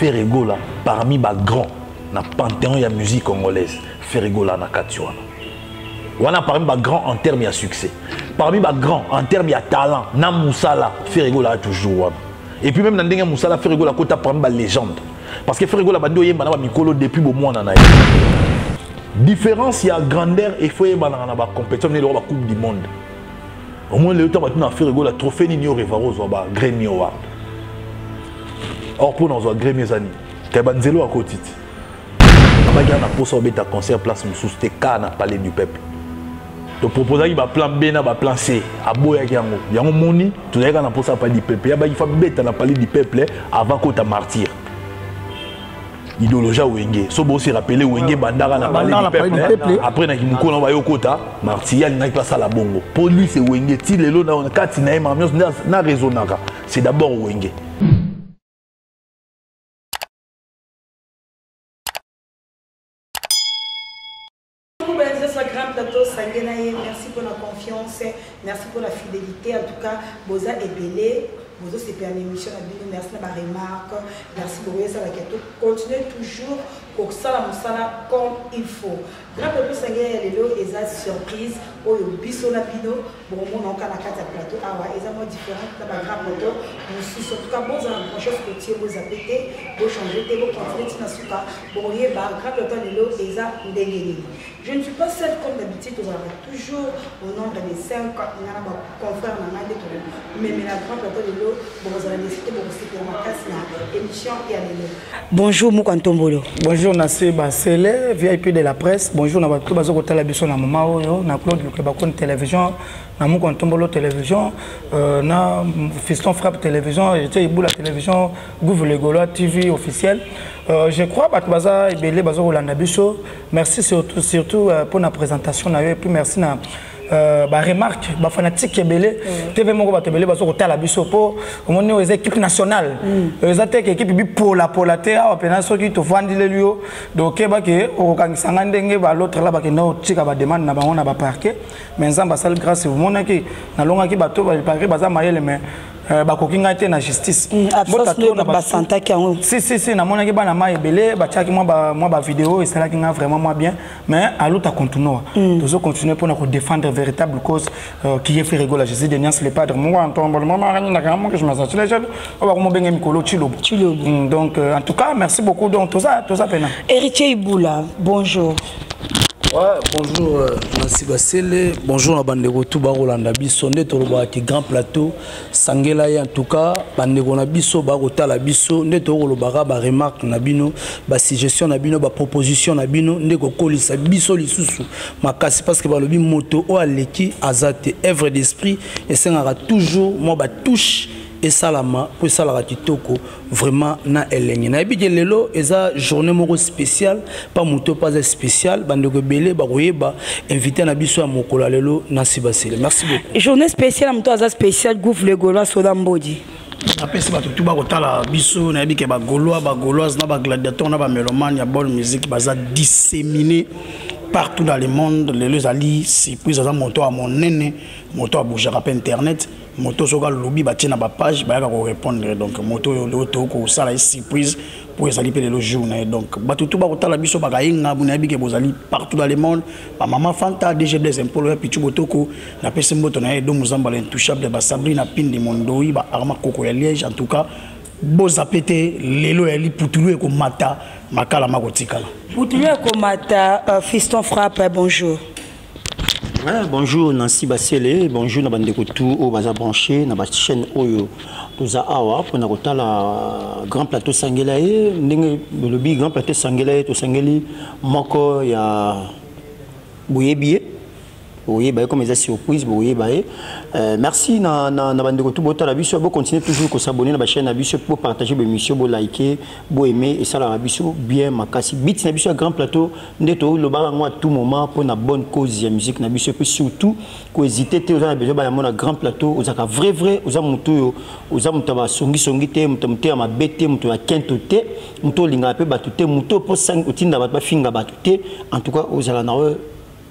Ferregola parmi les grands na panthéon ya musique congolaise. Ferregola na kati wana parmi les grands en termes de succès. Parmi les grands en termes de talent. Na musala Ferregola toujours wana et puis même na ndenge musala Ferregola kota parmi les légendes parce que Ferregola bando yemba na mikolo depuis bo mwana na différence ya grandeur et faut yemba na ba compétition ne ba coupe du monde. Au moins le temps na Ferregola trophée nini yo revaro zo ba Grammy Award or mpo nazwa Grammy ezani te banzelo akoti ti abaki na posa obeta concert place mosusu te ka na palais du peuple. Toproposaki baplan b na baplan c. Aboyaki yango yango moni tozalaki na mposa ya palais du peuple. Yabaki fa beta na palais du peuple avant kota martyr. Idéologie wenge so bosi rappele wenge bandaka na palais du peuple après naki mokolo na bayokota martyr alingaki mpe asala bongo. Police wenge ti lelo na kati na ye mama nyonso na raisonnaka c'est d'abord wenge merci pour la fidélité. En tout cas boza ebele bozosepela na émission na bino. Merci na baremarque merci bokoki esalaka to continuer toujours kosala mosala comme il faut. Grand pepe sangela ya lelo eza surprise oyo biso na bino bokomona oka na kati ya plateau. Awa eza mwa différente na bagrand plateau mosusu. En tout cas bozala conscience kotie bozape te bochange te bocontinue ntina suka. Bokoyeba grand plateau lelo eza ndenge nini. Je ne suis pas seule comme d'habitude tozalaka toujours au nombre de 5 nga na baconfrère na ngai nde tomemela grand plateau lelo bokozala nesite bokosepela makasi na émission ya lelo. Bonjour muka ntombolo. Bonjour na se basele vip de la presse. Bonjour na bato baza kotala biso na moma oyo na claude luke bakoni télévision na muka ntombolo télévision euh, na fiston frappe télévision ete ebula télévision gouve legolois tv officiel. Euh, je crois bato baza ebele baza kolanda biso. Merci surtout, surtout euh, pour na présentation na yo et puis merci na Baremarque bafanatique ebele tv moko bato ebele baza kotala biso mpo omoni oyo eza équipe nationale. Eza te ke équipe bipolapola te awa mpena soki tovandileli yo donc oyebaki okokangisanga ndenge balotre la bakende kotika bademande na bango na baparke mais nzambe asali grâce omonaki nalongaki bato baparke baza mayele mais bakoki ngai te na justice basantaki yango si si si namonaki bana ma ebele batiaki mwa bavideo esalaki ngai vraiment mwa bien mais aluta continua tozo continue mpona kodéfendre véritable cause qui est fait rigola jésus de niance le padre moko antombolo mamaranginaka moke je masati les jeunes oyo bakomobenge mikolo chilobo donc en tout cas merci beaucoup donc toza pena héritier ibula bonjour Bonjour euh, Nancy Basele, bonjour na bandeko tout bakolanda biso. Nde grand plateau sangela ye en tout cas. Bandeko na biso bakotala biso. Nde tokolobaka baremarque na bino basuggestion na bino baproposition na bino. Nde kokolisa biso lisusu. Makasi parce que balobi moto oyo aleki aza te œuvre d'esprit esengaka toujours mwa batouche esalama mpo esalaka kitoko vraiment na elenge. Nayebi ke lelo eza journée moko spéciale mpa moto mpo aza spécial bandeko ebele bakoyeba invité na biso ya mokolo ya lelo nasi basele merci beaucoup. Journée spéciale moto aza spécial gouve le gaulois soda mbodi. Napesi bato tu bakotala biso nayebi ke bagaulois bagauloise na bagladiateur na bamélomane ya bonne musique baza disséminé partout dans le monde lelo ezali surprise aza moto ya monene moto abougaka mpe internet. Moto soki alobi batie na bapage bayaka korépondre donc moto oyo lelo tokoki kosala ye surprise mpo ezali mpe lelo jour na ye donc bato tu bakotala biso bakayenga nayebi ke bozali partout dans le monde bamama fanta dg blaise mpolo ya pichu botoko napesi mboto na ye edo mozambala intouchable basabrina pinde mondoi baarma koko ya liège en tout cas bozape te lelo yali putulu ekomata makala makotikala putulu ekomata uh, fiston frappe bonjour. Ouais, bonjour Nancy Basele, bonjour na bandeko tout au baza branché na ba chaîne oyo toza awa pona kotala grand plateau sangela ye ndenge lobi grand plateau sangela ye to sangeli moko ya boyebi ye boyeba ye comme eza surprise boyeba ye euh, merci na, na, na bandeko tu botala biso bocontinue toujours kosabone na bachaîne na biso bopartage bémission bolike boaime esalaka bien makasi. Biti na biso grand plateau. Nde tolobaka yango à tout moment mpona bonne cause ya musique. Na biso mpe surtout kohésite te oza na besoin bayango na grand plateau. Ozalaka vrai vrai oza motu oyo oza moto ya basongisongi te moto moto ya mabe te moto ya kento te moto olingaka mpe bato te moto mpo otinda bato bafinga bato en tout cas ozala na oyo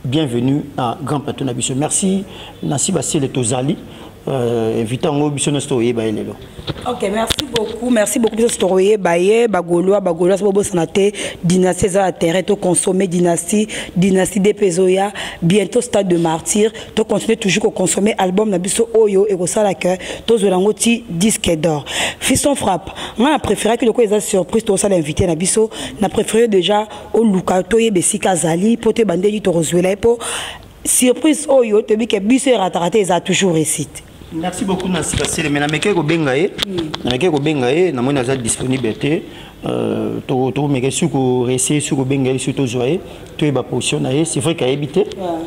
bienvenue à Grand Plateau Nabiso. Merci, Nassi Bassile Tozali. Euh, invité yango biso nyonso toyeba ye lelo. Ok merci beaucoup merci beaucoup biso tokoyeba ye bagaulois bagaulois so bobosana te dynastie eza na terrain toconsome dynastie dynastie depe ezoya bientôt stade de martyr tocontinue toujours koconsome album na biso oyo ekosala ke tozwela yango ti disque d'or. Fiston frappe ngai na préféraki lokola eza surprise tokosala invité na biso na préféré déjà oluka toyeba esika azali mpo toyeba ndenge tokozwela ye mpo surprise oyo toyebi ke biso erataka te eza toujours réussite merci beaucoup nansi basele me namekei kobenga ye. Namekei kobenga ye namoni aza disponible te. Euh, tokomeke soki koresie soki kobenga ye soki tozwa ye toyeba position na ye. C'est vrai kayebi te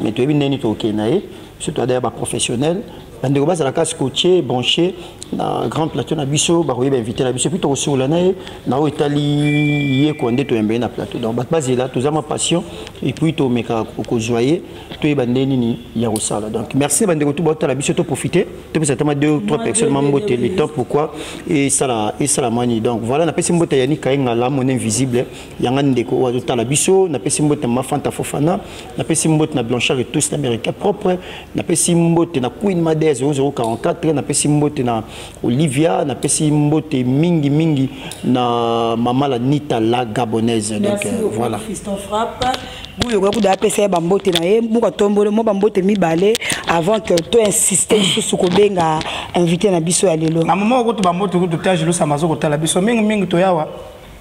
mais toyebi ndeni tokokende na ye. Soki toada ya baprofessionnel bandeko bazala kasi kotie branché na grand plateau na biso bakoyeba invité na biso puis tokosokola na ye na oyo etali yekoa nde toyamba ye na plateau. Donc bato bazela toza ma passion et puis tomeka kozwa ye toyeba nde nini ya kosala. Donc merci bandeko to baotala biso toprofite topesa tama deux trois personnes mambote le temps pourquoi? Esala esalamani donc voilà napesi mbote yani kayenga la mon invisible yanga ndeko oyo azotala biso napesi mbote ma fanta fofana napesi mbote na blanchard et tous américain propre napesi mbote na queen made 0044 napesi mbote na Olivia napesi mbote mingi mingi na mama la Nita la gabonaise. Donc voilà. Fiston frappe buyo ko da pesa ba mbote na ye. Buka tombole mo ba mbote mibale avant que to insister susu ko benga invité na biso ya lelo. Na mama ko to ba mbote ko to tajelo sa mazo ko tala. Biso mingi mingi to yawa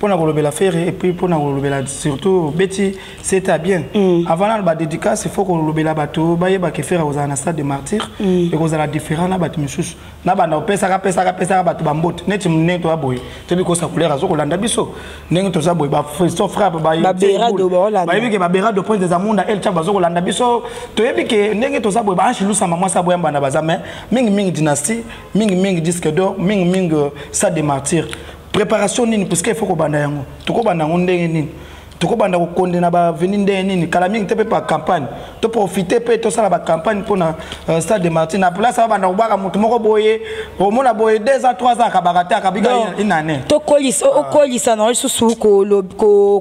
mpona kolobela fere et puis mpona kolobela surtout beti c'était bien. Avant nano badédicace il faut kolobela bato bayebaka fere kozala na stade de martyr ekozala différent na bato misusu na banda opesaka pesaka pesaka bato bambote. Neti ndenge toya boye toyebi kosa couleur azokolanda biso ndenge toza boye bafristo frappe bayebi ke baberado prince des amunda el chap bazokolanda biso toyebi ke ndenge toza boye baanchilusama mwasi aboya mbanda baza me mingimingi dynastie. Mingimingi disque d'or. Mingimingi stade de martyr préparation nini? Puisque il faut kobanda yango. Tokobanda yango ndenge nini tokobanda kokonde na baveni ndenge nini kala mingi te mpe bacampagne toprofite mpe tosala bacampagne mpona uh, stade de martin. Na place babanda kobwaka motu moko boye. Omona boye 2 ans 3 ans akabaka te akabika inane tokolisa okolisa na lisusu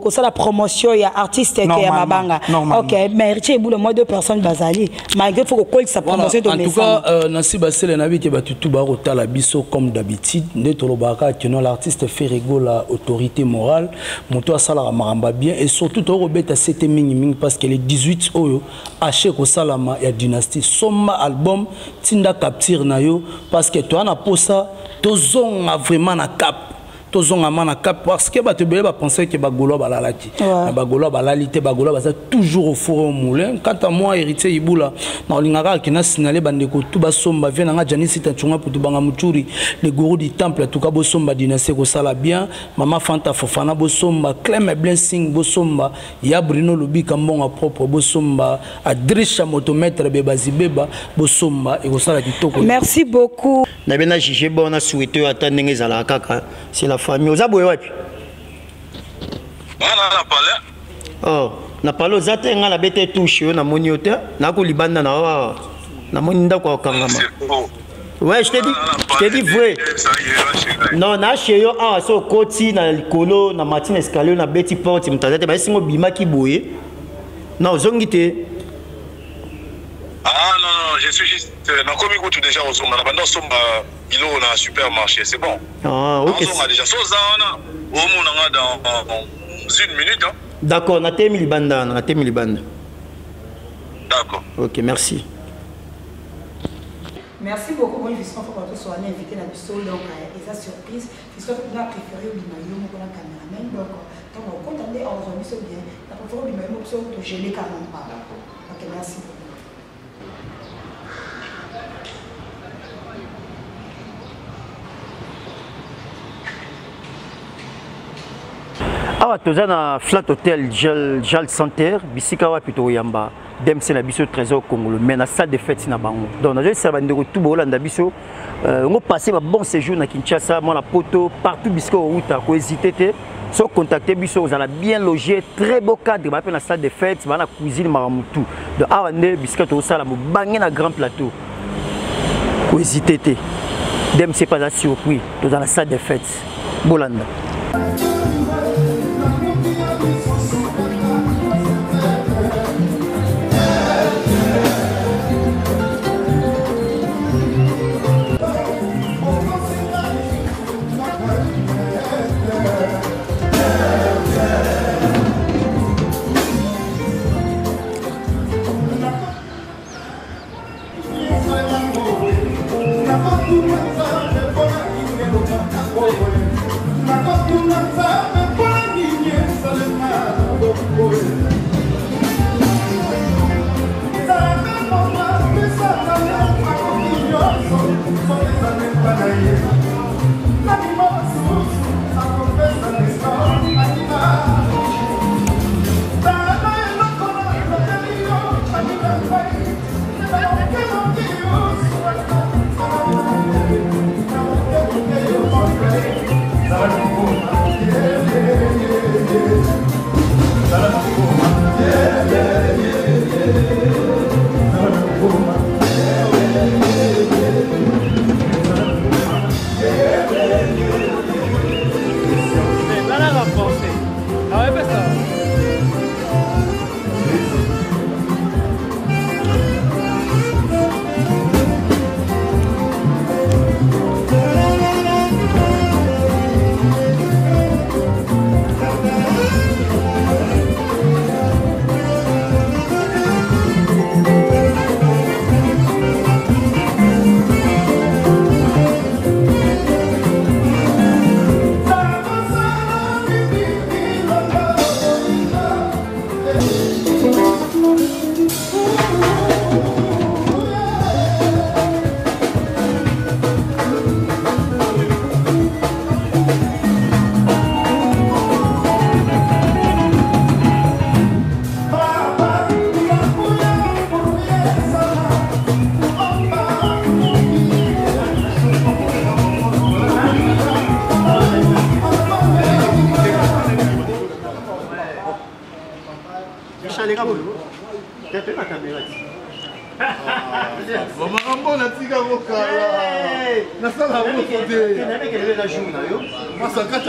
kosala promotion ya artiste ke ya mabanga. normalement. ok mais ritie ebula moi deux personnes bazali. Malgré faut kokolisa Voilà, promotion en tout cas euh, nasi basele nayebi ke bato tu bakotala biso comme d'habitude. Nde tolobaka keno l'artiste ferego la autorité morale. Moto asalaka makambo ya bien et surtout tokobeta sete mingimingi parce que le 18 oyo ache kosalama ya dynastie. Soma album tinda capture na yo parce que toya na posa tozonga vraiment na cap tozongama na cap parce que bato ebele bapense ke bagaulois balalaki. Ouais. na bagaulois balali te bagaulois baza toujours au four au moulin. Kata moi héritier ibula na olingaka akenda signale bandeko tu basomba vie nanga janisita ntunga putu banga muturi le gourou du temple tuka bosomba dynastie kosala bien. Mama fanta fofana bosomba clem blessing bosomba ya bruno lobika mbongo propre bosomba adrisha motometre bebazi beba bosomba ekosala kitoko. Merci beaucoup. Na be na juge bon na souhaite ata ndenge ezalaka kaka. C'est la famille. Oza boye wapi? Na oh na pale oza te ngai nabe te touche oyo namoni yo te. Nakolibanda na wa namoni ndako ya kokangama. Ouais je te dis je te dis vrai. non nache yo awa so okoti na likolo na matine escalier na beti porte moto aza te bayesinga obimaki boye na ozongi te Ah non, non, je suis juste. euh, nakomi kutu déjà ozonga na banda osomba biloko na supermarché c'est bon ah, ok ozonga déjà so oza wana omonanga dans en- une minute hein? d'accord natemi libanda wana natemi libanda d'accord ok merci Merci beaucoup. Moi, je suis en train de soit invité dans le sol, donc euh, et ça surprise. Je suis en train de préférer au bimayo, mon caméraman. Donc, quand on compte, on remise bien. La préférée au bimayo, c'est de geler quand même pas. Ok, merci beaucoup. Awa toza na flat hotel jal, center. Bisika wapi tokoyamba dmc na biso trésor congolo mais na salle de fête na bango. Donc nazoyesala bandeko tu boolanda biso. Euh, ngo passe babon séjour na kinshasa mwana poto partout bisika outa kohésite te. So contacte biso ozala bien logé très beau cadre baa mpe na salle de fête baa na cuisine makambo tu donc awa nde bisika tokosala mobange na grand plateau. Kohésite te. Dmc mpe aza surpris toza na salle de fête. Bolanda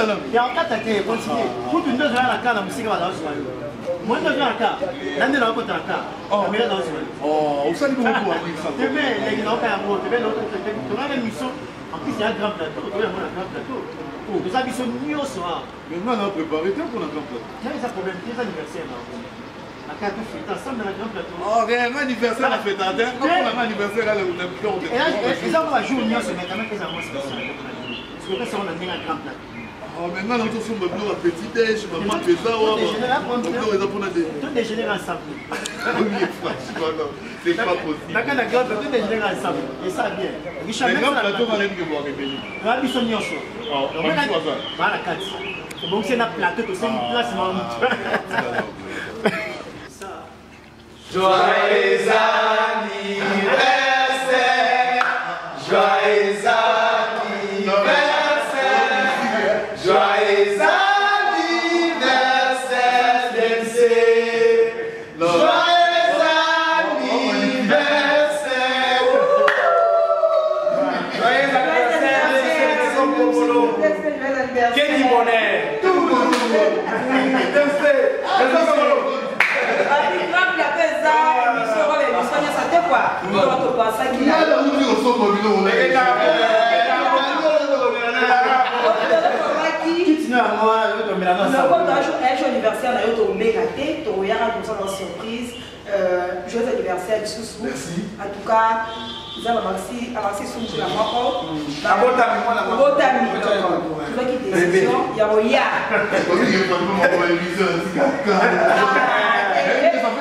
masakatana yakata te continue kutu nde ozoya na ka na mosika bazawosima yo moi nde ozoya na ka na nde naokota na ka kamera zawosima yo osali bongo tebe leki naoka yango tebe tongana mission en plus ya grand plateau. Toya yango na grand plateau. Toza biso nyonso a nga na préparé te mpona grand plateau. Ya eza problème te eza anniversaire na na anniversaire na feta te mpona anniversaire ale na biloko te eza ngo bajour nyonso mais même eza mo spécial sokopesa ngo na ndenge ya grand plateau maintenant na tosomba biloko ya petit déj mama peza wabiloko eza mpona to déjeuner ensemble. C'est pas possible. naka na nyonso. Kati obongisi na plateau tosengi place ma Joyeux anniversaire, anniversaire na yo tobeka te toyaka tosala surprise. Joyeux anniversaire lisusu en tout cas eza na maxi sumbula moko botami tozaki décision ya koya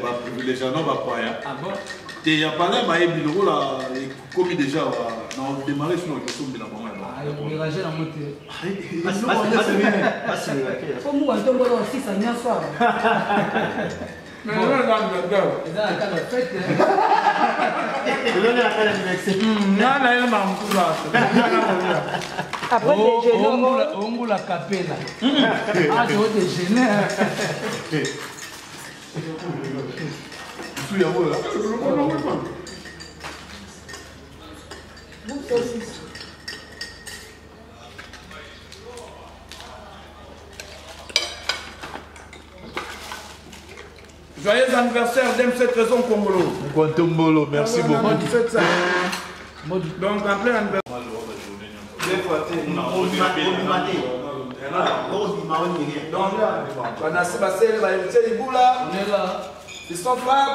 baprivilégiano bakwaya te ya pala bayebi lokola ekomi déjà na démarré sono ekosombela bango après déjeuner ongula kapela azo déjeuner Joyeux anniversaire d'M7 Raison Congolo. Quantombolo, merci beaucoup. ça. Donc en plein anniversaire.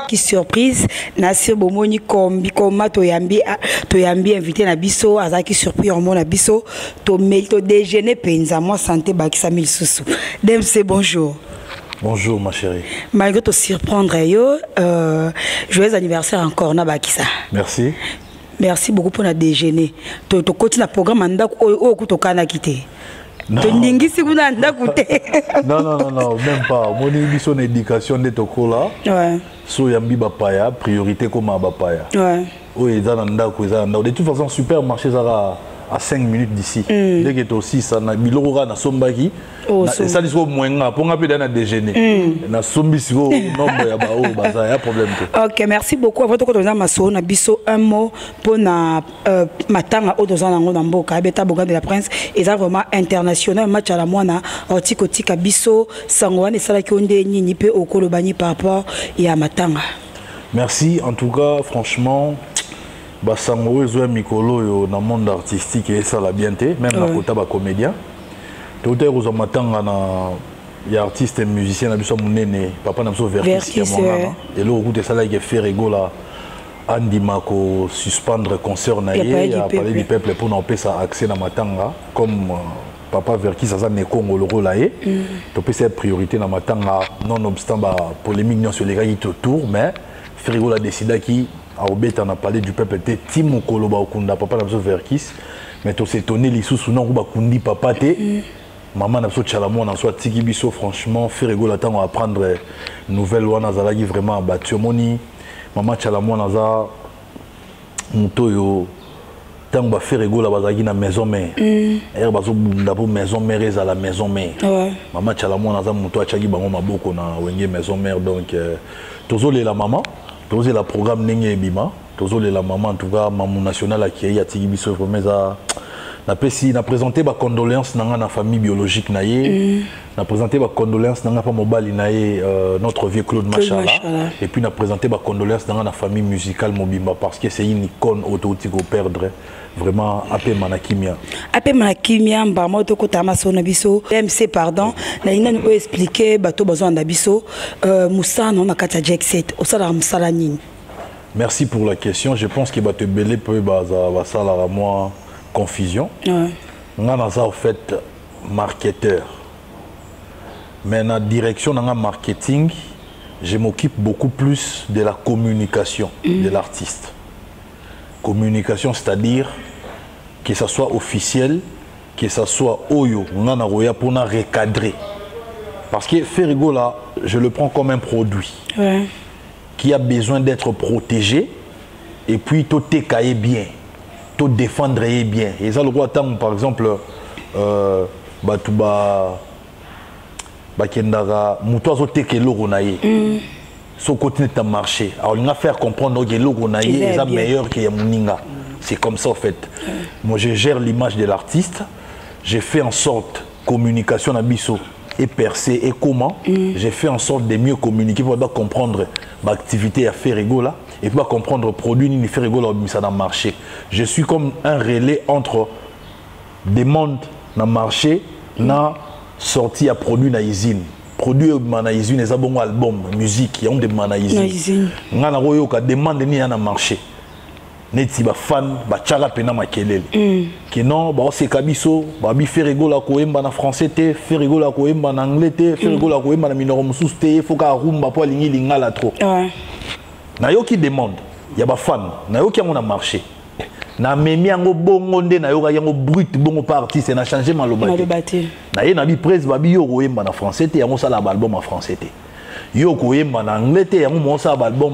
Qui surprise nasir bomoni kombi koma toyambi a- toyambi invité na biso azalaki surpris omona biso tomeli todéjeuner mpenza mwa santé bakisami lisusu demc bonjour. Bonjour ma chérie. malgré tosurprendre yo euh, joyeux anniversaire encore na bakisa. Merci. merci beaucoup mpona déjeuner. To- tokoti na programme ya ndako oyo oyo ku tokanaki te. Tondingisi kuna na ndako te non, non, non, non, même pas. Mon émission d'éducation de Tokola. ouais, So yambi bapaya, priorité comme à bapaya. ouais. oyo eza na ndako eza na ndako de toute façon supermarché ezaka à 5 minutes d'ici. Na Oh, na- esali sikoyo mwenga mpo nga mpe dai na déjeuner. Nombre ya baoyo baza ya problème ok merci beaucoup. Avant masolo na biso un mot mpona euh, matanga nango na mboka. Boga de la prince eza vraiment international. Match ala mwana oti kotika biso. Sango wana esalaki yo nde nini mpe okoloba nini par rapport ya matanga. Merci. En tout cas franchement basango oyo ezoya mikolo oyo na monde artistique esala bien te même na Ouais. kota bacomédien toutaki kozwa matanga na ya artiste musicien na biso ya monene papa na biso vertis ya Vertis, mongana ouais. eloko kuta esalaki efe regola andima kosuspendre concert na Ya ye Palais du ya palais Peuple. du peuple mpona kopesa accès na matanga comme euh, papa verkis aza nekongo lokola ye topesa ye priorité na matanga nonobstant bapolémique nyonso elekaki totour mais frigola adecidaki aobeta na palais du peuple te ti mokolo bakokunda papa na biso verkis mais tosetone lisusu nango bakundi papa te mama na biso tyala mwana so atiki biso franchement ferigola ntango apprendre nouvelle wana azalaki vraiment abati omoni mama tyala mwana aza moto oyo ntango baferigola bazalaki na maison mare ere bazobunda mpo maison mare ezala maison mare mama tyala mwana aza moto atiaki bango maboko na wenge maison mare donc euh, tozolela mama tozolela programme ndenge ebima tozolela mama en tout cas mamu national akei atiki biso vraiment eza napesi na présente bacondoléance na nga na famille biologique na ye. Na présente bacondoléance na nga mpa mobali na ye euh, notre vieux claude machala. Et puis na présente bacondoléance na nga na famille musicale mobimba parce que c'est une icône oyo touti koperdre vraiment apema na kimia apema na kimia mbama oyo tokotaka masolo na biso mc pardon nalingi nani oyo explike bato bazolanda biso euh, mosala na yo na kati ya jack set osalaka mosala nini? Merci pour la question. Je pense que Bato peut ça à moi confusion. Nga naza en fait marketeur. Mais dans la direction dans la marketing, je m'occupe beaucoup plus de la communication de l'artiste. Communication, c'est-à-dire que ça soit officiel, que ça soit oyo, nga na roya pour na recadrer. Parce que Ferrigo là, je le prends comme un produit. Ouais. qui a besoin d'être protégé et puis tout écailler bien, tout défendre bien. Et ça, le roi Tam, par exemple, euh, batu ba bakendaka moto azoteka eloko na ye so continue ta marché alors il faire comprendre que est meilleur que moninga c'est comme ça en fait. Moi je gère l'image de l'artiste. J'ai fait en sorte communication na biso et percer et comment j'ai fait en sorte de mieux communiquer pour pas comprendre l'activité à faire là et pas comprendre produit ni faire ça dans le marché. Je suis comme un relais entre demande na marché na sorti ya produit na usine produit ebima na usine eza bongo album musique yango ndebima na Na usine. usine. nga na koyoka demande nini ya na marché? Neti bafan batiaka mpena makelele. Ke non baoseka biso babi fe rigola koyemba na français te fe rigola koyemba na anglais te fe rigola koyemba na minoko mosusu te ye foka arumba mpo alingi lingala trop. Ouais. nayoki demande ya bafan nayoki yango na marché namemi yango bongo nde nayokaki yango brut bongo pa artiste na change maloba te. naye na biprese babi yo koyemba na français te yango osala baalbum ya français te. Yo koyemba na anglais te yango moosala baalbum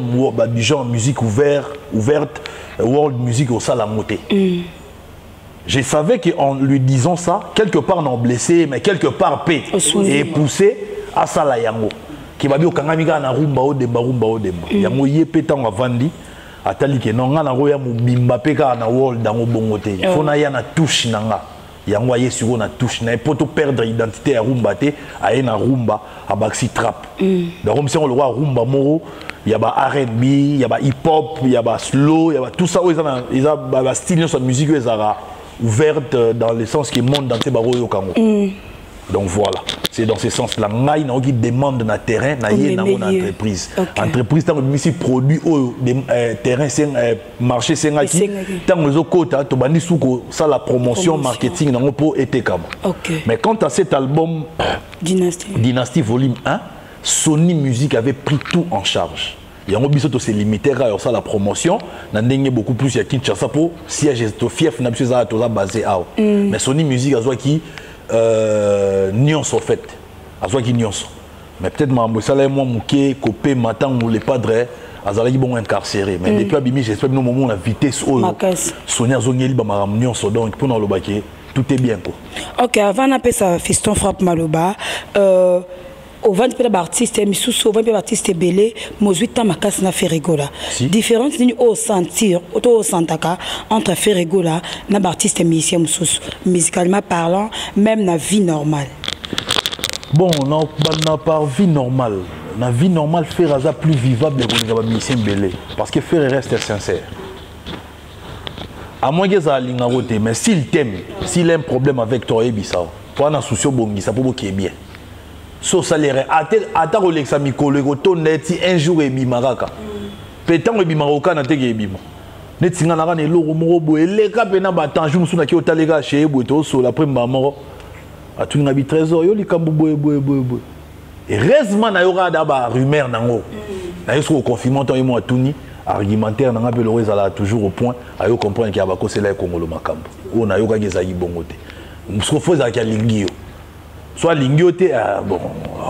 du genre musique ouvert, ouverte world music osala yango te. Je savais qu'en lui disant ça quelque part non blessé mais quelque part Osuni. et poussé asala yango. Ke babi okangami kaka na rumba odemba rumba odemba. Yango ye mpe ntango avandi atali ke non nga nango ya mobimba mpe kaka na world yango bongo te. Oh. fo naya na touche na nga. Yango aye sikoyo na touche na ye mpo to perdre identité ya rumba te aye na rumba abakisi trap. Donc comme sengo lokwa rumba moko ya ba rnb ya ba hip hop ya ba slow ya ba tout ça oyo eza na eza ba ba style nyonso ya musique oyo ezalaka ouverte euh, dans le sens que monde entier bakoyoka yango donc voilà. C'est dans ce sens là ngai naoki demande na terrain na ye nango na entreprise. Entreprise ntango ebimisi produit oyo euh, terrain euh, marché esengaki ntango ezokota tobandi su kosala promotion marketing nango mpo etekama mais quant à cet album dynastie, volume 1 sony musique avait pris tout en charge. Yango biso toselimite kaka ya kosala promotion. Na ndenge beaucoup plus ya kinshasa mpo siège to fief na biso ezala toza basé awa mm. mais sony musique azwaki euh, nyonso fait. Azwaki nyonso. Mais peut-être makambo esala ye mwa moke kopema ntango le padre azalaki bongo incarcéré. Mais mm. depuis abimi j'espère bino momo na vitesse oyo soni azongeli bamakambo nyonso. Donc mpona olobaki tout est bien ko ok avant napesa fiston frappe maloba. Euh, ovandi mpe na baartiste misusu ovandi mpe baartiste ebele mozwi ntan makasi na ferigola. Différence nini oyo sentir to osantaka entre ferigola na baartiste musicien mosusu musicalement parlant même na vie normale. Bon na, na par vie normale na vie normale faire aza plus vivable kolinga bamisien ebele parce que faire reste sincère. À moins que ezala lingako te mais s'il t'aime s'il a un problème avec toi oyebisa o mpo ana susi obongisa mpo bokee bien so osalere ata kolekisa mikolo ekotonda eti un jour ebima kaka mpe ntango ebimaka okana teke ebima neti nga na eloko moko boye. Eleka mpe na batanjour mosusu naki otaleka sheye boye toosola apres mbaa moko atuninga bitrésor yo likambo boye boye boye boye. Heureusement nayoka da barumeur nango. Naye soki oconfirme ntango ye mo atuni argumentaire nanga mpe loko ezalaka toujours au point. Ayo comprendre ke abakosela ekongolo makambo. Oyo nayokaki ezalaki bongo te. Soki fo ezalaki alingi yo so alingi yo te ah, bon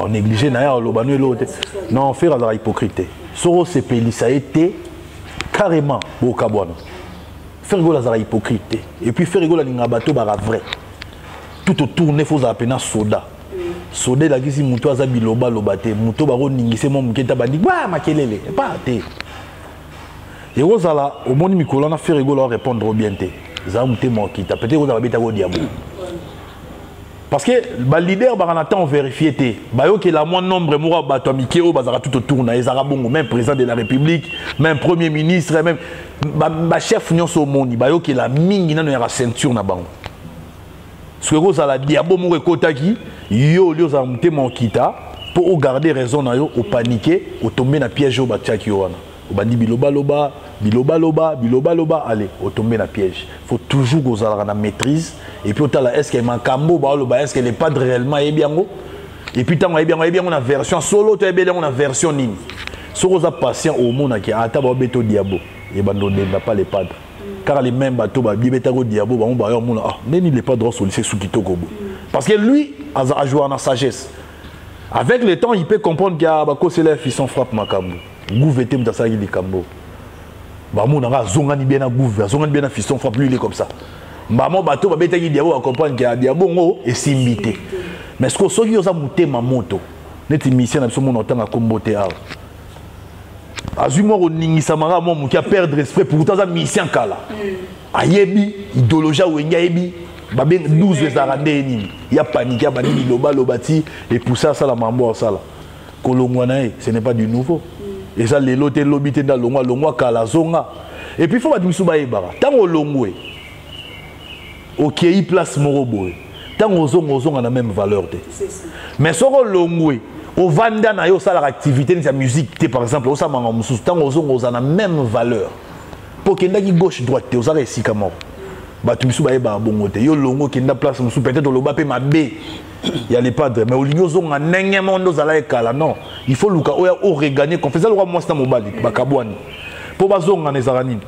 onéglige na ye aloba no eloko te. Non faire azalaka hypocrite. Te soki osepelisa ye te carrément bokabwana faire rigolo azalaka hypocrite. Te et puis faire rigolo alingaka bato baka vrai tout autour ne fo ozala mpena soda. Soda elakisi moto aza bilobaloba te moto bakoningise mwa moke ta bandi wa makelele. Epa te ekozala omoni mikolo wana faire rigolo arépondre bien te. Ezala motema okita peut-être kozala babetaka odiabo parce que balider baka na temps vérifie te bayokela mwa nombre moko ya bato ya mike oyo bazalaka tout autour na ezalaka bongo même président de la république même premier ministre même bachef nyonso omoni bayokela mingi nano yaka ceinture na bango soki ekozala diabo moko ekotaki yo oli ozala motema okita mpo ogarde raison na yo opanike otombe na piège oyo batiaki yo obandi bilobaloba bilobaloba bilobaloba ale otombe na piège. Faut toujours kozalaka na maîtrise. Et puis otala est ce que makambo? Baoloba est ce que le padre réellement ayebi yango et puis ntango ayebi yango ayebi yango na version solo to ayebeli yango na version nini soki oza patient omonaki ata baobeta o diabo. Ebanda odenda pa le padre kaka les mêmes bato babibetaka o diabo bango bayo omona ah ndeni le padre asolise su kitoko bo parce que lui aza ajouer na sagesse. Avec le temps il peut comprendre que bakosela fisson frappe makambo gouve ete moto asalaki likambo. Bamonanga azongani bien na gouve azongani bien na fiston frappe lui il est comme ça. Mbamo bato babetaki diabo bacomprendre ke diabo ngo esimbi te. Mais ceke soki oza motema moto neti misien na biso mona otanga kombo te awa. Azwi mwa koningisamaka mwa moke aperdre esprit pourtant aza misien kala. Ayebi idéologie awenge ayebi babenga 12 ezalaka nde nini. Ya panike abandi bilobaloba ti epousse asala mambo asala. Kolongwa na ye ce n'est pas du nouveau eza lelo te lobi te nde alongwa alongwa kala azonga epuis fo bato misu bayebaka ntango olongwe okei place moko boye. Ntango ozonga ozonga na même valeur te. Mais soki olongwe ovanda na ye osalaka activité neti ya musique te par exemple osala makambo mosusu. Ntango ozonga oza na même valeur. Mpo okendaki gauche droite te ozalaka esika moko bato misu bayebaka bongo te. Yo longo okenda place mosusu peut-être oloba mpe mabe. Ya le padre mais olingi ozonga ndenge moko nde ozala ekala non. Il faut luka oyo oregagner confiance aluka mwasi na mobali bakabwani. Mpo bazongana ezalaka nini?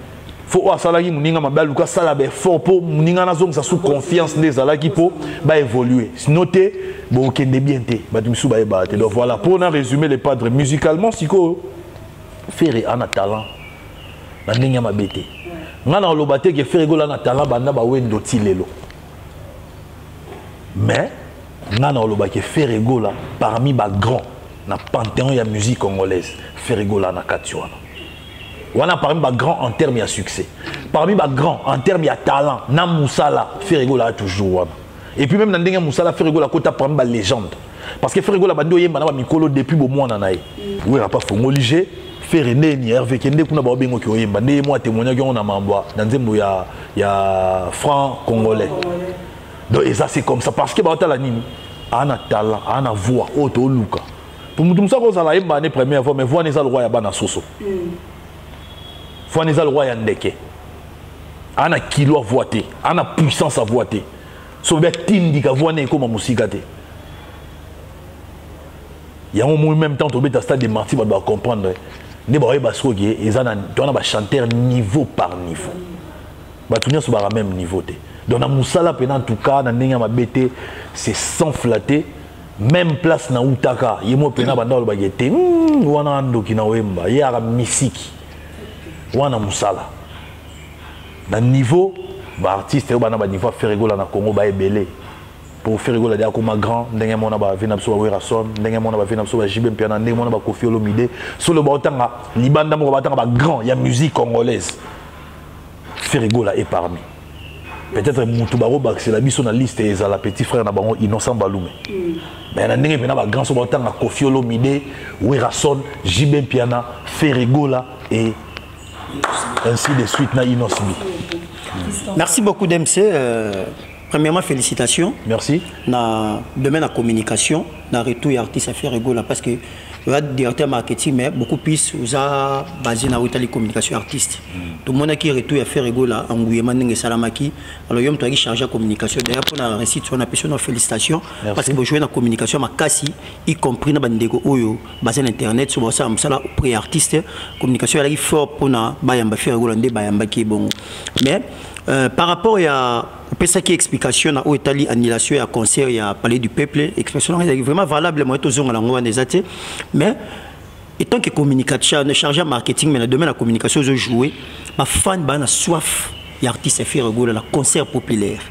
Fo oyo asalaki moninga mabe aluka asala baeffort mpo moninga nazongisa su confiance nde ezalaki mpo baévolue sino te bokende bien te. Bato misu bayebaka te. Donc voilà mpona résumer le padre musicalement sikoyo fere ana talent. Na ndenge ya mabe te ngai na oloba te ke na talent banda bawendo ti lelo. Mais ngai na olobaki ferigola parmi bagrand na panthéon ya musique congolaise ferigola na kati wana wana parmi bagrand en terme ya succès parmi bagrand en terme ya talent na mosala ferigola ya toujours wana. Et puis même na ndenge mosala ferigola akota parmi balégende parce que ferigola bandi oyemba na bamikolo depuis bomwana na ye. Wera pa fongolige fere ndeni herve ke nde kuna baobengoki oyemba nde ye mo atémoignaki yango na mambo na nzembo ya, ya franc congolais. Donc eza c'est comme ça. Parce que baotala nini? Ana talent ana voix oyo toluka po motu mosaka ozala yemba ne première fois mais voix wana eza lokwa ya bana soso. Voix wana eza lokwa ya ndeke. Ana kilo avoa te ana puissance avoa te so be atindika voix wana ekóma mosika te. Yango moi même temps tobeta stade de marti bato bacomprendre nde baoyeba soki eza na niveau par niveau. Bato nyonso baka même niveau te. Donc na mosala mpena en tout cas na ndenge ya mabe te c'est sans flatter. Même place na utaka ye mo mpena banda balobaki ete "Hmm, wana ndoki na oyemba ye aka misiki. Wana mosala. Na niveau baartiste oyo bana baniveau aferegola na congo baebele po ferregola de akoma grand ndenge mona bavi na biso bawerason ndenge mona bavi na biso bajibe mpiana ndenge mona olomide. Solo baotanga libanda moko batanga bagrand ya musique congolaise. Ferregola est parmi. Peut-être mutu bakobakisela biso na liste ezala petit frère na bango innocent balume mais na ndenge mpena bagrand so baotanga kofi olomide jibe mpiana ferregola et ainsi de suite na inosbi Merci beaucoup d'MC. Premièrement, félicitations. Merci. Dans le domaine de la communication, le retour et artiste à faire rigolo parce que êtes directeur marketing, mais beaucoup plus vous êtes basé dans la communication artiste. Tout le monde qui retour à faire rigolo en et Salamaki. Alors, il y a chargé communication. D'ailleurs, pour la récite, on a félicitations parce que vous jouez la communication, ma kasi, y compris dans Bandego Oyo, basé sur Internet, sur ça, ça, pré artiste, communication, elle est fort pour na bayamba faire rigolo, bayamba qui est bon. Mais, Euh, par rapport à opesaki explication oyo etali annulation ya concert ya palais du peuple explication ezali vraiment valable moye tozonga nango wana eza te. Mais etant que communication charge ya marketing mais na domaine ya communication ozojoue bafan baa na soif ya artiste afire gola na concert populaire.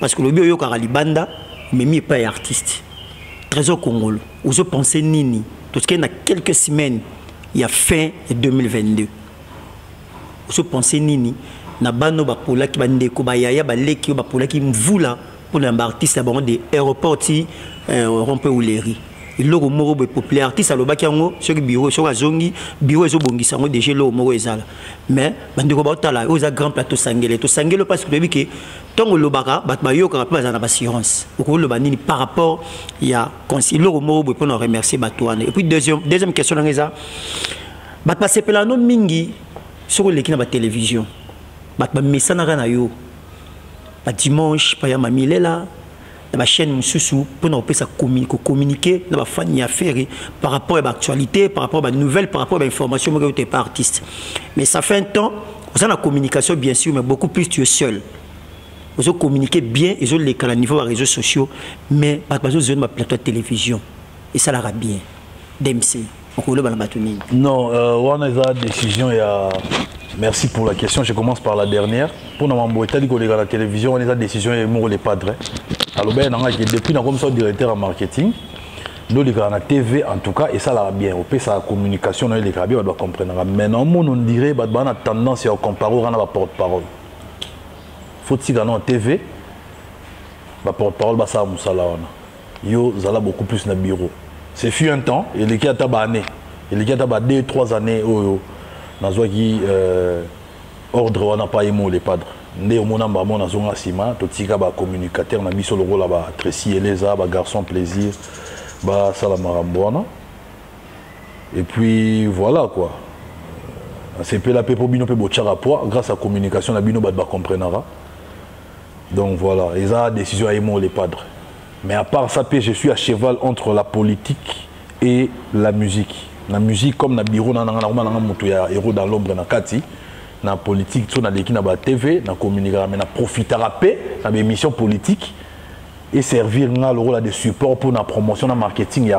Parce que lobi oyokaka libanda omemi epai ya artiste. Trésor congolo ozopense nini? Tokei na quelques semaines ya fin ya 2022 ozopense nini? Na bano bapolaki bandeko bayaya baleki oyo bapolaki mvula mpona baartiste ya bango de aéroport ti rompe uleri eloko moko boye populaire. Artiste alobaki yango soki biro soki azongi biro ezobongisa yango déjà eloko moko ezala. Mais bandeko baotala oyo eza grand plateau sangele. Tosangele parce que toyebi ke ntongo olobaka bato bayokaka mpe bazala na bassurance okoloba nini par rapport ya eloko moko boye mpona remercier bato wana. Et puis deuxième, deuxième question nanga eza bato basepelano mingi soki oleki na batelevizio bato bamesanaka na yo. Badimanche baya mamilela na bachaîne mosusu mpona kopesa kocommuniquer na bafani ya affaire par rapport ya baactualité par rapport ya banouvelle par rapport ya bainformation moko yote pas artiste mais ça fait un temps oza na communication bien sûr mais beaucoup plus tu es seul. Ozo communiquer bien ezoleka na niveau ya réseaux sociaux mais bato bazozwa na baplateau ya télévision. Esalaka bien. Dmc okoloba na bato nini? Non euh, wana eza décision ya Merci pour la question. Je commence par la dernière. Pour nous, État dit la télévision, on a une décision et les padres. Alors, ben, depuis nous comme ça directeur en marketing, nous les la TV en tout cas et ça là bien. On peut sa communication, les bien, on doit comprendre. Mais non, on dirait que on a tendance à comparer à la porte-parole. Faut-il gagner en TV, la porte-parole bah ça musala wana. Yo zala beaucoup plus na bureau. C'est fut un temps, et les qui a tabané. Et les qui a tabané deux trois années oh, oh. nazwaki euh, ordre wana pa ye mo le padre nde omona mbamo nazonga nsima totika bacommunicateur na biso lokola batresi eleza bagarçon plaisir basala makambo wana et puis voilà quoi. Asepela mpe mpo bino mpe botiaka poids grâce à communication na bino bato bacomprenara donc voilà. Eza décision ya ye mo le padre mais à part ça je suis à cheval entre la politique et la musique. Na musique comme na bureau nanga moto ya héros dans l'ombre na kati na politique so naleki na batv na communiquera mais na profitera mpe na baémission politique et servir nga lokola de support pour na promotion na marketing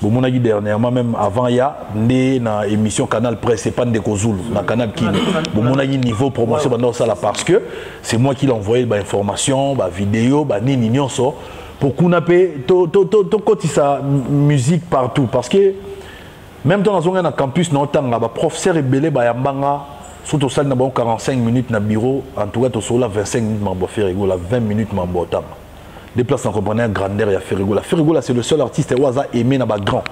ya artiste bomonaki dernièrement même avant ya nde na émission canal presse epa ndeko zulu na canal kino bomonaki niveau promotion banda kosala parce que c'est moi qui l'envoyé bainformation bavideo banini nyonso po kuna mpe tokotisa musique partout. Parce que même nazongai na campus naotanga baprofesseur ebele bayambanga so tosali na bango 45 minutes na bureau. En tout cas tosolola 25 minutes ya ferigola 20 minutes otanga des places comprendre grandeur ya ferigola ferigola c'est le seul artiste oyo aza aimé na bagrand.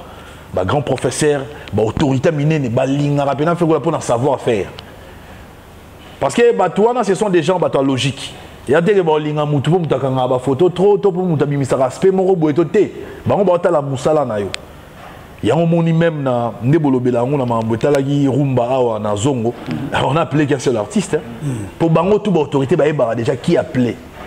Bagrand professeur baautorité minene balingaka mpena ferigola mpona savoir faire. Parce que bato wana ce sont des gens bato ya logique. Ya ndenge baolinga mutu mpo mutu akangaka bafoto tro to mpo mutu abimisaka aspe moko boye to te bango baotala mosala na yo yango moni même na nde bolobela yango na makambo etalaki rumba awa na zongo. On a appelé qu'un seul artiste mpo bango tout baautorité bayebaka déjà qui appelé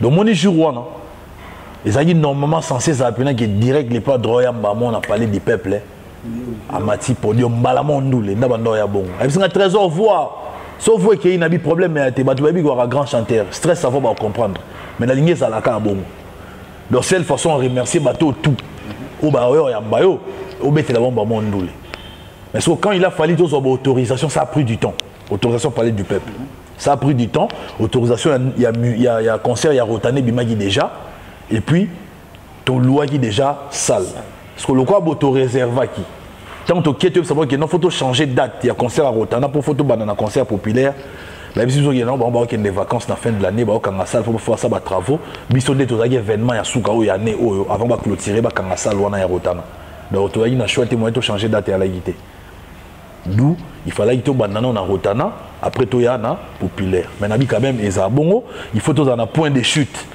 donc moni jour wana ezalaki normalement censé ezala mpenaki direct le padre oya mbamo na palais du peuple amati podium mbala mo ndule nda bando ya bongo ayebisinga trésor voir so vo ekei na bi problème ya te bato bayebi kaka grand chanteur. Stress avo bacomprendre mais nalingi ezalaka ya bongo donc seule façon remercier bato tout. Oyo baoyo oyamba yo. Obetela bongo bamo ndule mais so quand il a fallu tozwa baautorisation ça a pris du temps. Autorisation palais du peuple ça a pris du temps. Autorisation ya, ya, ya concert ya rotane ebimaki déjà. Et puis tolwaki déjà salle parce que lokwa botoreservaki ntango tokie toyebisa bango keno fo tochanger date. Ya concert ya rotana mpo fo tobanda na concert populaire. Bayebisi biso kena bango baokende vacances na fin de l'année baokanga salle mpo bafasa batravaux biso nde tozalaki événement ya suka oyo ya ne oyo avant baclotire bakanga salle wana ya rotana donc tozalaki na choix te moyen tochanger date eyalaki te d'où il fallait tobanda nano na rotana après toya na populaire. Mais nabi quand même ezala bongo il faut tozala na point de chute.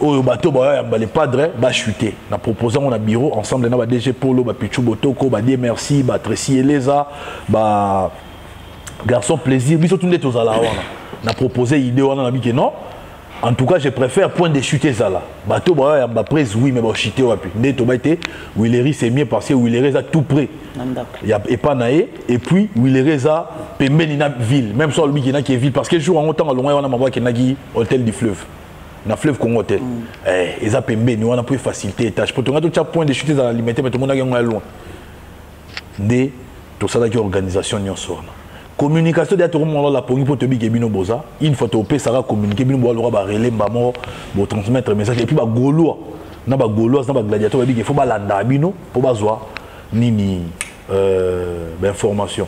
Oyo bato baoyamba le padre bachute na propose yango na bureau ensemble na badg polo bapichu botoko badie merci batresi eleza ba garçon plaisir. Biso tu nde tozala wana. Na propose idée wana na bike non en tout cas je préfère point de chute ezala bato baoyamba prise oui mais bachute wapi nde toba ete willery c'est mieux parce que willery eza tout près. Ya epa na ye et puis willery eza pembeni na ville. Même so alobi kendaki ville. Parce que jour yango ntango alongwa ye wana mabo akendaki hôtel du fleuve. Na fleuve congo te mm. eh, eza pembeni wana mpo efacilité étage. Mpo tonga totya point de chute ezala limité me tomonaki yango ya loin. Nde tosalaki organisation nyonso wana communication deya tokomolola pongi mpo tobike bino boza une fois topesaka communiqué bino boaloka barelemba moko botransmettre message epuis bagaulois na bagauloise na bagladiateur babike fo balanda bino mpo bazwa nini euh, bainformation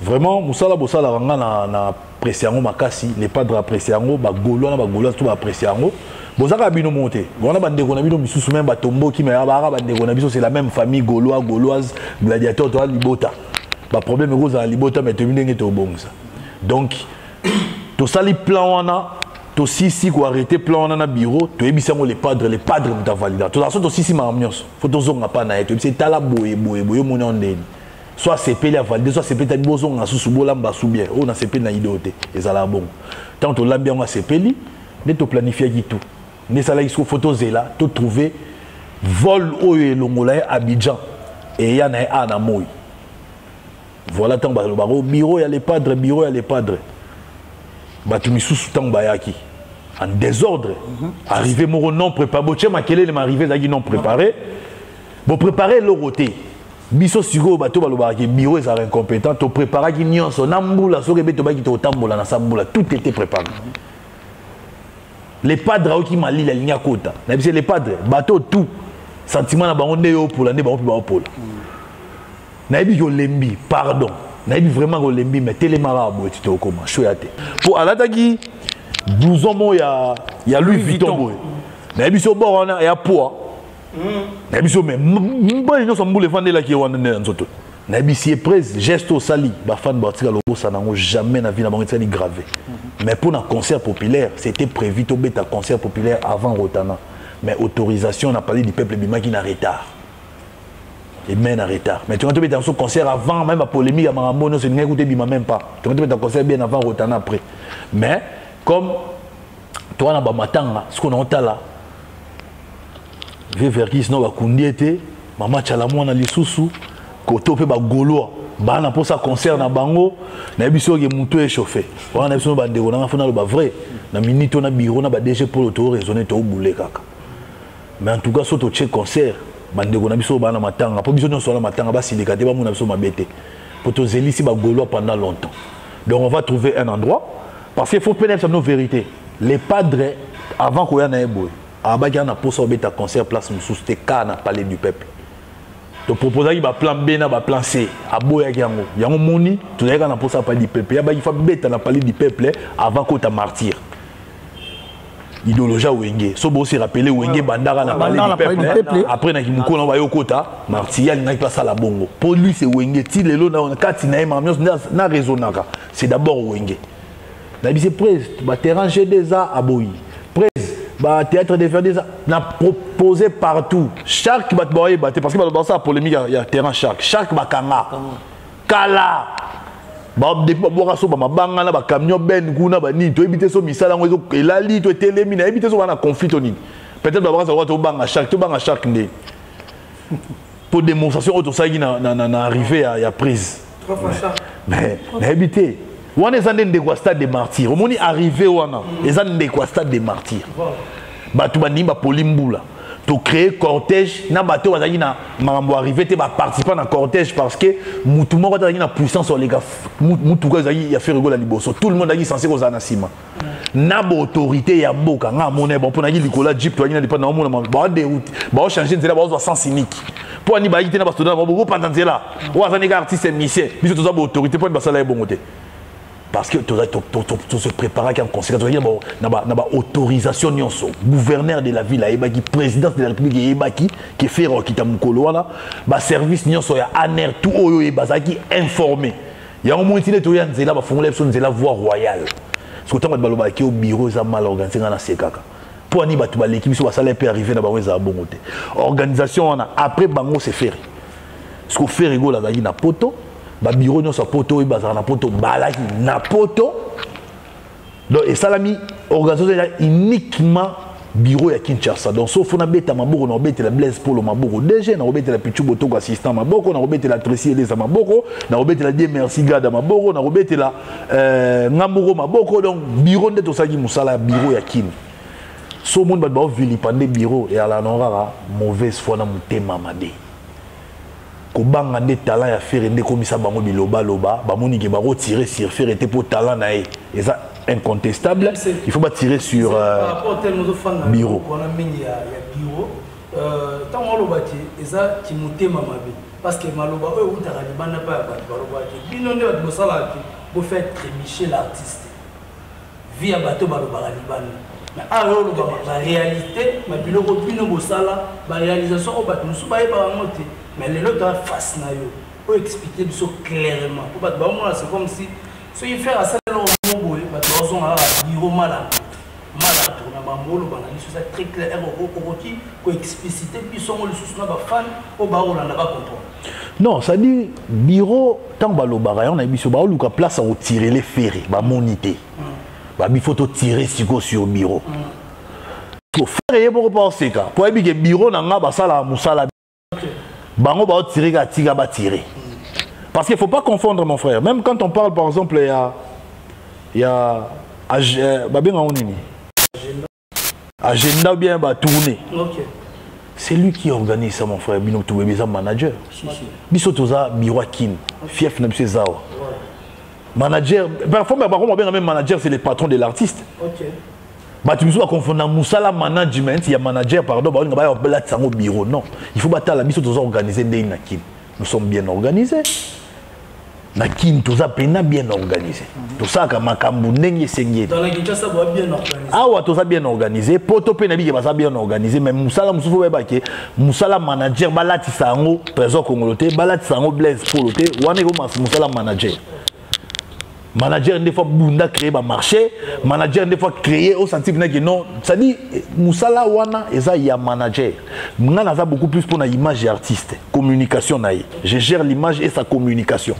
vraiment mosala bosalaka nga na, na apprécie yango makasi les padre apprécie yango bagaulois na bagauloise to baapprécie yango bozaka bino mo te wana bandeko na bino misusu meme batomboki me baka bandeko na biso c'est la même famille gaulois gauloise gladiateur toa libota baproblème ekozala libota me toyebi ndenge tobongisa. Donc tosali plan wana tosisi koarrete plan wana na bureau toyebisi yango le padre le padre moto avalida tozala so tosisi makambo nyonso. Fo tozonga mpa na ye toyebisi etala boye boye boye omoni yango ndeni soit asepeli avalide soit asepeli tadi bozonga susu bolamba su bien oyo nasepeli na ideo te ezalaka bongo. Ntango tolambi yango asepeli nde toplanifiaki tout nde esalaki siko fo tozela totrouve vol oyo elongola ye abidjan eya na ye a voilà ntango balobaka o bureau ya lepadre bureau ya lepadre bato misusu ntango bayaki. En désordre. Arrivé moko non préparé. Botie makelele ma arrivé ezalaki non préparé. Bopréparé eloko te biso sikoyo bato balobaka biro ezalaka incompétent. Topréparaki nyonso. Na mbula soki ebe tobaki totambola na sa mbula tout était préparé. Le padre aoki malili alingi akota na biso le padre bato tout. Sentiment na bango nde yo opola nde bango mpe baopola nayebi ki olembi pardon. Nayebi vraiment ki olembi mais telemaka boye ti tokoma shoya te. Mpo alataki blouson moko ya, ya louis vuitton boye nayebi so bor wana ya poids nayebi so me mbali nyonso mbula efandelaki ye wana nde na nzoto nayebisi ye prise geste osali bafane batika lobosana yango jamais na vie na bango etikali gravé. Mais mpo na concert populaire c'était prévu tobeta concert populaire avant rotana. Mais autorisation na palais du peuple ebimaki na retard emen na retard. Mais tonga tobeta yango so concert avant même bapolémique ya makambo nyonso elingai kuta ebima même pas. Tonga tobeta concert bien avant rotana après. Mais comme towana bamatanga siko na otala vie vergis no bakundi ete mama tyala mwana lisusu koto mpe bagaulois bana mposa concert na bango nayebi soki motu échauffe wana na biso nanga fo naloba vrai. Na minute na bureau na badg polo toraisonne toobule kaka. Mais en tout cas concert bandeko na biso bana matanga. Mpo biso nyonso wana matanga basilika te bamona biso mabe te. Mpo tozelisi bagaulois pendant longtemps. Donc on va trouver un endroit. Parce qu'il faut mpe na yebisa bino vérité les padres avant koya na ye boye abaki ana mposa obeta concert place mosusu te ka na palais du peuple. Toproposaki baplan b na baplan c. Aboyaki yango yango moni tozalaki kaka na mposa palais du peuple. Yabaki fa beta na palais du peuple avant kota martyr idéologie ya wenge. So bosi rappele wenge bandaka na palais du peuple après naki mokolo bayo kota martyr alingaki mpe asala bongo. Mpo lui c'est wenge. Lelo na kati na nyonso na raisonnaka c'est d'abord wenge. Nayebi se prese baterrain g2 a aboyi prese bathéâtre de verdes na proposé partout. Chaque bato baoyeba te parce que bato basala polémique ya terrain chaque chaque bakanga kala baboka so bamabanga na bacamion ben kuna banini toyebi te so misala yango elali to etelemi nayebi te so wana conflit to nini. Peut-être babakasa loka tobanga chaque tobanga chaque nde. Po démonstration oyo tosalaki na arrivé ya prise. Mais nayebi te. Wana eza nde ndeko ya stade de martyr omoni arrivé wana eza ndeko ya stade de martyr bato bandimi bapoli mbula tocréer cortège. Na bato oyo bazalaki na makambo arrivé te baparticipant na cortège parce que mutu moko te azalaki na puissance oleka mutuka ezalaki ya ferigola liboso tout le monde azalaki censé kozala na nsima na baautorité ya mboka nga amona bon mpo naki likolo ya jip toyaki na depa na omona baoderoute baochange nzela baozwa sens unique mpo ani bayaki te na basoda na bokopanda nzela oyo aza ndenge artiste misien biso toza baautorité mpo ani basala ye bongo te parce que se ba autorisation gouverneur de la ville ayebaki présidence de la république eyebaki ke faire okita mokolo wana baservice nyonso ya aner tout oyo bazalaki informé. Yango moni tine toya nzela bafongola biso nzela voie royale. Parce que ntango bato balobaki o bureau mal organisé nga na sekaka mpo ani bato baleki biso basala organisation après bango se fere parce que fere egola azalaki na babiro nyonso ya poto oyo bazalaka na poto balaki na poto. Donc esalami organisation eza uniquement bureau ya kinshasa. Donc so fo nabeta maboko na kobetela blaise polo maboko. Dg na kobetela pichu botoko assistant maboko na kobetela tresi eleza maboko na kobetela die merci gada maboko na kobetela euh, ngamoko maboko. Donc bureau nde tosalaki mosala ya bureau ya kini so omoni bato baovilipande bureau eyala na kaka mauvaise foi na motema mabe kobanga nde talent ya fere nde ekomisa bango bilobaloba bamoni ke bakotire sur fere te mpo talent na ye eza incontestable. Il faut batirer sur euh, bureau. ntango oloba te eza kimotema mabe. Parce que maloba oyo eutaka libanda mpa ya bato baloba te bino nde bato bosalaka te bofaire trémicher l'artiste. Vi ya bato balobaka libanda. Mais awa olobaka baréalité babiloko bino bosala baréalisation oyo bato mosusu bayebaka yango te mais lelo toa face na yo oyo expliquer biso clairement. Po bato baomona c'est comme si soki faire asaleloko mo boye bato bazonga kaka biro bambo olobana biso eza très clair. Okoki koexplicite biso ngo lisusu na bafane oyo bakolanda bacomprendre non c'est-à-dire biro ntango balobaka yango na biso baoluka place ya kotirele fere bamoni te babi fo totire sikoyo sur biro fere ye moko mpa oseka po ayebi ke biro na nga basalaka mosala bango kaka tika batire parce qu'il faut pas confondre mon frère. Même quand on parle par exemple ya ya babengango nini? Agenda. Ou bien batourné c'est lui qui organise ça mon frère. Bino toyebi eza manager. Biso toza biro akine fief na biso ezawa manager parfois bango babenga même manager c'est le patron de l'artiste bato biso bakonfonda mosala management ya manager pardon baolinga baya balatisa yango bureau. Non il faut batala. Biso toza organise ndenge na kini nous sommes bien organisés. Na kini toza mpena bien organisé. Tosalaka makambo ndenge esengi awa toza bien organisé. Poto mpe na bike baza bien organisé. Mais mosala mosusu oyebake mosala manager balatisa yango trésor congolo te balatisa yango blaise polo te wana ekoma mosala manager manager des fois bunda créer ba marché. Manager des fois créer au senti que non. Ça dit musala wana eza ya manager. Nga naza beaucoup plus pour na image artiste communication na ye. Je gère l'image et sa communication.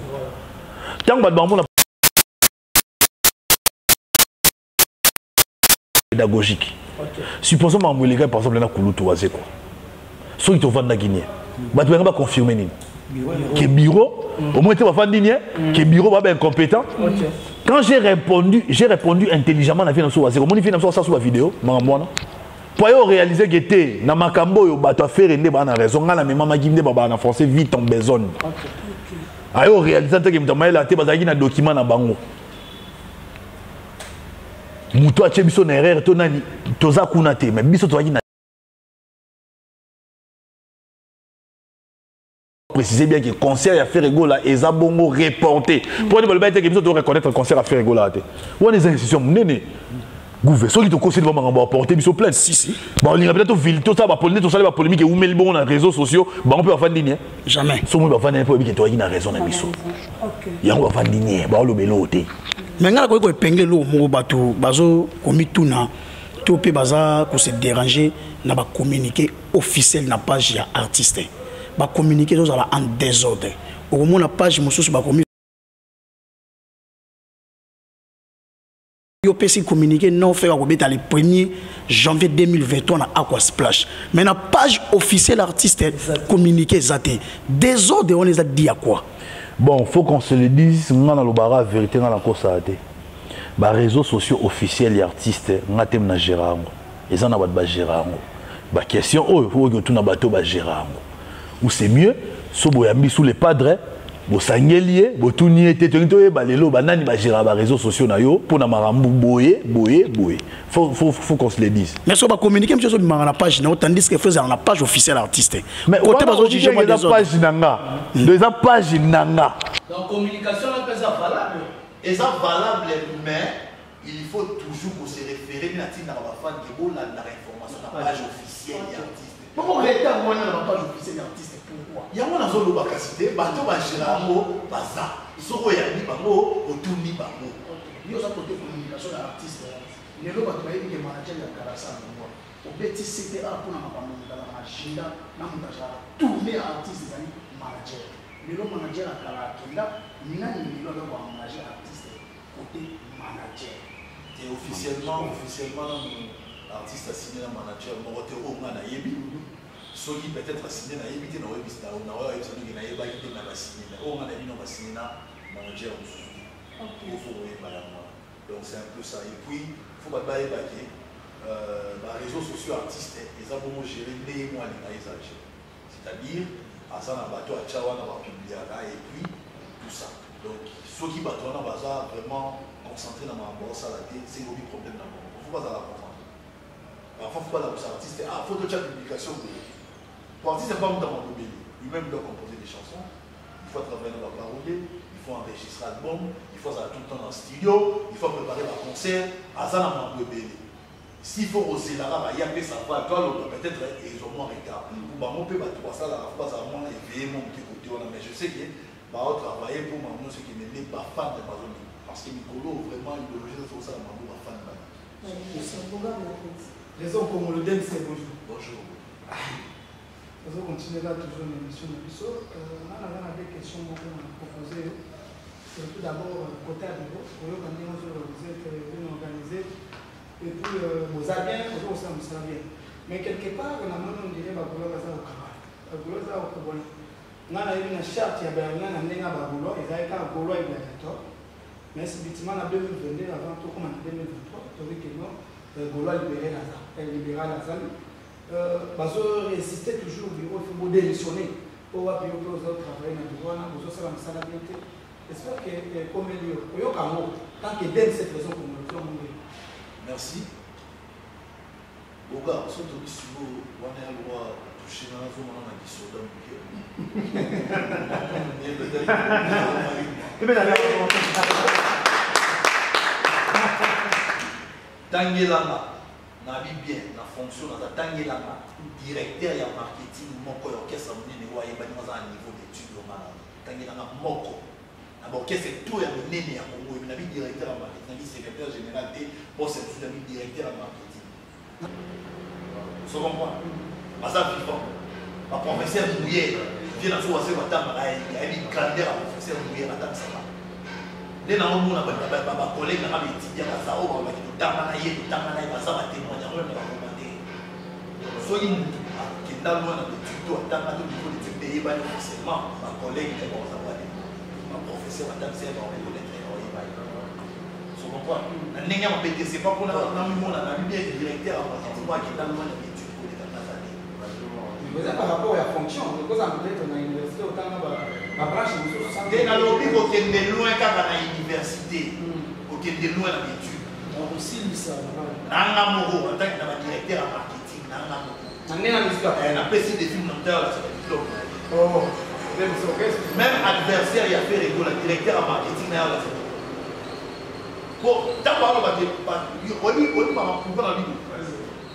Tant que ba mona pédagogique. Okay. supposons mamweleka par exemple na kulutu waze quoi soki tovanda guinée bato banga baconfirme nini que bureau. Au moins tu vas faire digné que bureau va bien incompétent. Quand j'ai répondu j'ai répondu intelligemment na vie na so vie na so ça sur la vidéo. Mwana pour yo réaliser que té na makambo yo bato affaire nde ba na raison. Ngala mais mama gimde baba na français vite en besogne. Ayo réaliser que mtamaela te bazaki na document na bango. Moto atie biso na erreur to nani. Toza kuna te mais biso tozalaki na préciser bien que concert ya ferego là eza bongo reporté ni balobi ete ke biso toreconnaître concert ya ferego là te wana eza institution monene gouve soki tokoseli ba makambo aporte biso plainte baolinga peut-être tovili tosala bapoline tosali bapolémique eumeli bongo na réseau sociaux bango mpe bafandi nini jamais. So moi bafandi mpe oyebike toyaki na raison na biso yango bafandi nini baolobela o te me ngai nakoki koepenge eloko moko bato bazokomituna to mpe baza kose déranger na bacommuniqué officiel na page ya artiste bacommuniqué ezozala en désordre. Okomona page mosusu bakomi opesi communiqué non fait bakobeta le 1er janvier 2023 na aqua splash. Mais na page officielle artiste communiqué eza te désordre wana eza di ya quoi? Bon faut qu'on se le dise nga nalobaka vérité nga nakosala te baréseaux sociaux officiels ya artiste nga te na gérant yango eza na bato bagéra yango baquestion oyo oyoki otuna bato bagéra yango ou c'est mieux so boyambi sous le padre bosangeli ye botuni ye te tolingi toyeba lelo banani bagéra baréseaux sociaux na yo mpo na makambo boye boye boye. Faut, faut, faut qu'on se le dise. Mais so bacommuniqué mosu ezobimaka na page nao tandis que fozala na page officielle artiste. Mais côté bazojuge moi eza page na nga eza page na nga donc communication na mpe eza valable. Eza valable mais il faut toujours qu'on se référer na ntina bafani bolandaka information na page officielle ya artiste yango nazoloba kasi te bato bagéra yango baza. Soki oyambi bango otuni bango. Yo oza kote communication ya artiste lelo bato bayebi ke manager ya karasa yango obeti cta mpona makambo ezala na agenda na moto azala tourne ya artiste ezali manager. Lelo manager akala akenda nani lelo azakwa manager artiste kote manager. Te officiellement officiellement nanu artiste asigné na manager moko te oyo nga nayebi soki peut-être asigné nayebi te naoyebisa naoyebisa ndenge nayebaki te na basigné me oyo nga nayebi na basigné na manager mosusu il faut koyeba yango donc c'est un peu ça. Et puis faut bato bayebaki baréseaux sociaux artiste eza bongo géré ndenge mwa alinga eza géré. C'est-à-dire aza na bato atya wana bapubliaka et puis tout ça. Donc soki bato wana baza vraiment concentré na makambo osala te sengobi problème na bango. Fo bazala comprendre. Parfois fo balakusa artiste. Ah faut totya publication. boye pour artiste pas muta malobeli lui-même doit composer des chansons. Il faut travailler na baparolier il faut enregistrer album il faut azala tout le temps dans studio il faut préparer baconcert aza na mambo ebele s'il faut kozelaka baya mpe sava to aloba peut-être ezomwa retard po bango mpe bato basalaka fo bazala mwana éveillé mo moke kote wana mais je sais que baotravaille mpo bango nyonso ekemene bafane bazoni parce que mikolo vraiment idéologie nyonso kosala bango bafane bana Raison comme le donne, c'est bonjour. bonjour Là toujours l'émission de Bissot. On a des questions qu'on a proposées. Tout d'abord, côté à bureau, pour le candidat, vous êtes bien organisé. Et puis, vous avez bien, avez ça bien. Mais quelque part, on a même on dirait, vous avez ça au travail. Vous avez ça au travail. nga na na charte ya na ndenge ya bagaulois ezali kaka gaulois obligatoire mais effectivement na 2022 avant tokóma na 2023 tobi azali bazoresiste toujours biro ifo bodémissionne po wapi yo mpe ozotravaille na biro wana bozosala mosala bien te j'espère que yo oyoka yango tant que cette raison communauté omonge merci. Boga so tobi siko wana ya lwa touche na nazomona na bisoda moke tangelanga nabi bien na fonction naza tangelanga directeur ya marketing moko ya orchestre monene oyo ayebani aza na niveau d'étude ongana tangelanga moko. Na baorchestre to ya minene ya kongo oyebi nabi directeur ya marketing nabi secrétaire général te bose mosusu nabi directeur ya marketing. So comprendre baza vivant. Baprofesseur mouyer vie na so wase batambaka ayebi grandeur ya professeur mouyer atangisaka nde naomona bakolege nanga baetudia baza oyo babaki totanga na ye totanga na ye baza batémoigne yango na bakoma te soki mutu akenda loin na betude to atanga to niveau d'étude te eyebani officiellement bakolege te bakozanga te baprofesseur batangisa ye bakokoletre oyebani so comprendre na ndenge ya mabe te c'est pas mpona namimona nabi bien directeur akenda loin na eza par rapport ya fonction okozala peut-être na université otanga babranche mosusu te nalobi kokende loin kaka na université kokende loin na betude bakosilisa nanga moko ataki na badirecteur ya marketing nanga moko napesi même adversaire ya fe regola directeur ya marketing na yala ntango olibamakuva na bibo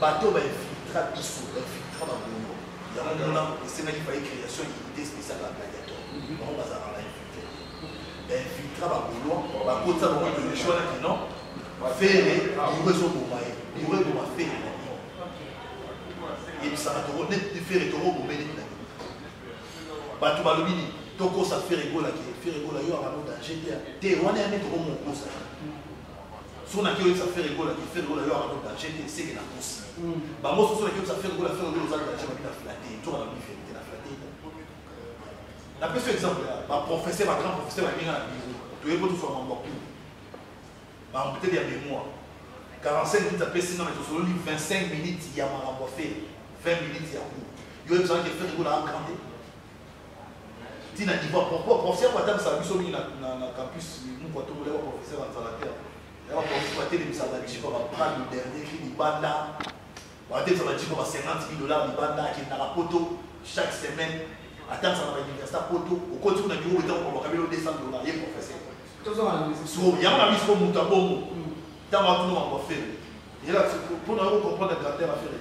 bato bainfiltra biso mona esengaki baye création unité spéciale ya gladiator. Bango bazala na infiltre bainfiltra bagolois bakotisa bango telecho wanaki non. Fere biro ezoboma ye biro eboma fere na ye yebisaka toko neti fere tokobomeli na bato balobi nini tokosa fere egolaki fere egola yo akano danger te te wana ya nde tokomokosa so naki oyebisa fere egolaki fere egola yo akano danger te eseke na kosi bango soso naki oyebisa fere egola fere egola oza danger babi na flate toka na biférité na flate napesi exemple baprofesseur bagrand professeur baninga na biro toyebi po tosoma mambaku peut-être ya mémoire 45 minutes apesi nano tosololi 25 minutes ya makambo ya fere 20 minutes ya cour yo oyebisaka ke fere egola agrande tina niveau pourquoi professeur batamisaka biso mingi na campus mokwatomole ya baprofesseur bazala te ya baprofesseur batelemisaka baprendre le dernier cri libanda batelemisaka bajipa ba 50 mille dollars libanda akendaka poto chaque semaine. Atamisaka na bauniversité poto. Okoti kuna biro beta bakabeli 200 dollars ye professeur yango na biso moto abongo ntango atuna makambo afere mpona yo comprendre grandeur afere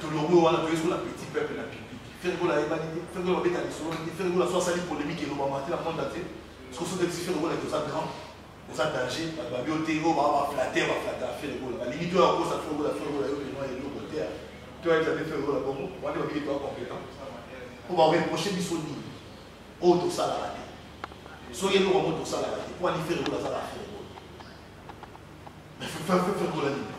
tolongo wana toyesi na petit peuple na pipi. Fergola ayebani te fergola babeta lisolo te fergola so asali polémique elobama te na monde te. Soki sotekisi fergola ete oza grand oza danger babi o te oyo baa baflater baflatera fergola balingi to ya kosa fergola fergola yo lenoa eloko te to ayebisa te fergola bongo. Wana babiki toa compétent po bareproche biso nini oyo tosalaka te soki eloko mo tosalaka te po ani fergola azala fergola fergola nini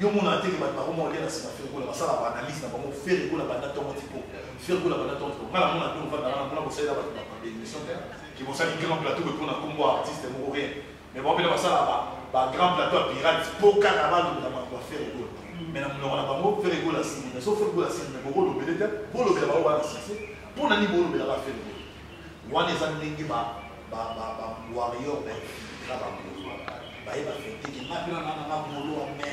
yo mona ateke bato bakoma olia na nsima fergola basala baanalyse na bango fergola banda ntongo ti po fergola banda ntongo ti po ngala mona mpe ovandaka mpona kosalela bato baémission te qui vont salir grand plateau pour un combo artiste et rien. Mais bon, on ça là-bas, grand plateau à pirate, pour carnaval, on va faire rigolo. Mais on va faire rigolo à signer. Mais sauf faire rigolo à signer, mais pour le bénéfice, pour le bénéfice, on va succès. Pour l'année, pour le bénéfice, on va faire rigolo. Moi, les amis, qui va, va, va, va, warrior, ben, grave à vous. bayeba fete ke mapela nana makolo a me